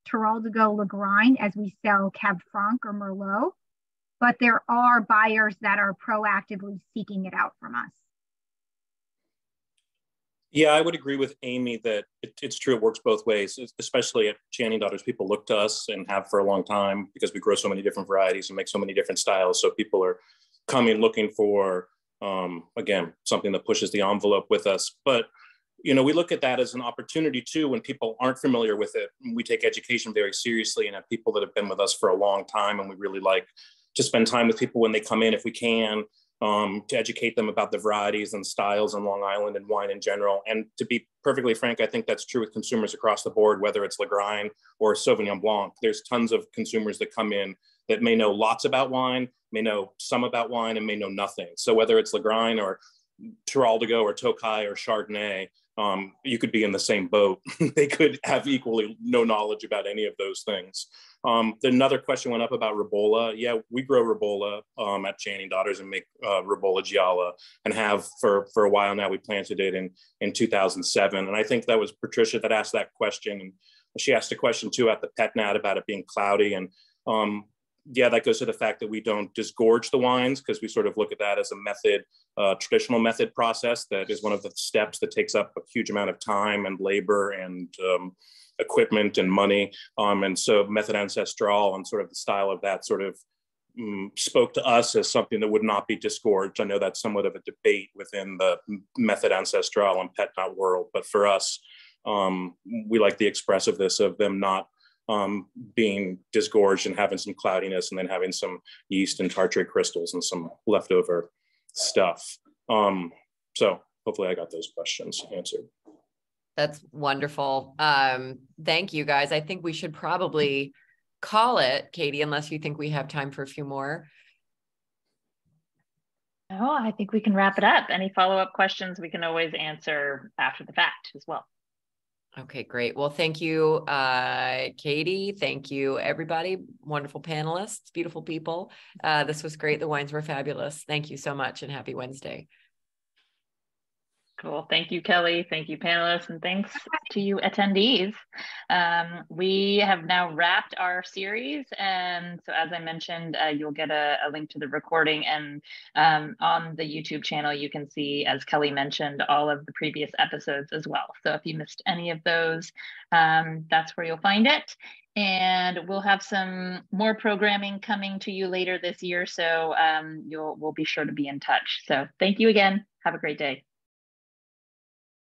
Teroldego as we sell Cab Franc or Merlot, but there are buyers that are proactively seeking it out from us. Yeah, I would agree with Amy that it, it's true. It works both ways, especially at Channing Daughters. People look to us and have for a long time because we grow so many different varieties and make so many different styles. So people are coming looking for, um, again, something that pushes the envelope with us. But you know, we look at that as an opportunity too when people aren't familiar with it. We take education very seriously and have people that have been with us for a long time, and we really like to spend time with people when they come in if we can um, to educate them about the varieties and styles in Long Island and wine in general. And to be perfectly frank, I think that's true with consumers across the board, whether it's Lagrein or Sauvignon Blanc. There's tons of consumers that come in that may know lots about wine, may know some about wine, and may know nothing. So whether it's Lagrein or Teroldego or Tokai or Chardonnay, um, you could be in the same boat. (laughs) they could have equally no knowledge about any of those things. Um, another question went up about Ribolla. Yeah, we grow Ribolla um, at Channing Daughters and make uh, Ribolla Gialla and have for, for a while now. We planted it in, in 2007. And I think that was Patricia that asked that question. And she asked a question too at the pet nat about it being cloudy. And um, yeah, that goes to the fact that we don't disgorge the wines because we sort of look at that as a method, uh, traditional method process that is one of the steps that takes up a huge amount of time and labor and um, equipment and money. Um, and so Méthode Ancestrale and sort of the style of that sort of um, spoke to us as something that would not be disgorged. I know that's somewhat of a debate within the Méthode Ancestrale and pet nat world, but for us, um, we like the expressiveness of them not um, being disgorged and having some cloudiness and then having some yeast and tartrate crystals and some leftover stuff. Um, so hopefully I got those questions answered. That's wonderful. Um, thank you guys. I think we should probably call it, Katie, unless you think we have time for a few more. No, I think we can wrap it up. Any follow-up questions we can always answer after the fact as well. Okay, great. Well, thank you, uh, Katie. Thank you, everybody. Wonderful panelists, beautiful people. Uh, this was great. The wines were fabulous. Thank you so much and happy Wednesday. Cool. Thank you, Kelli. Thank you, panelists, and thanks to you, attendees. Um, we have now wrapped our series. And so, as I mentioned, uh, you'll get a, a, link to the recording. And um, on the YouTube channel, you can see, as Kelli mentioned, all of the previous episodes as well. So, if you missed any of those, um, that's where you'll find it. And we'll have some more programming coming to you later this year. So, um, you'll we'll be sure to be in touch. So, thank you again. Have a great day.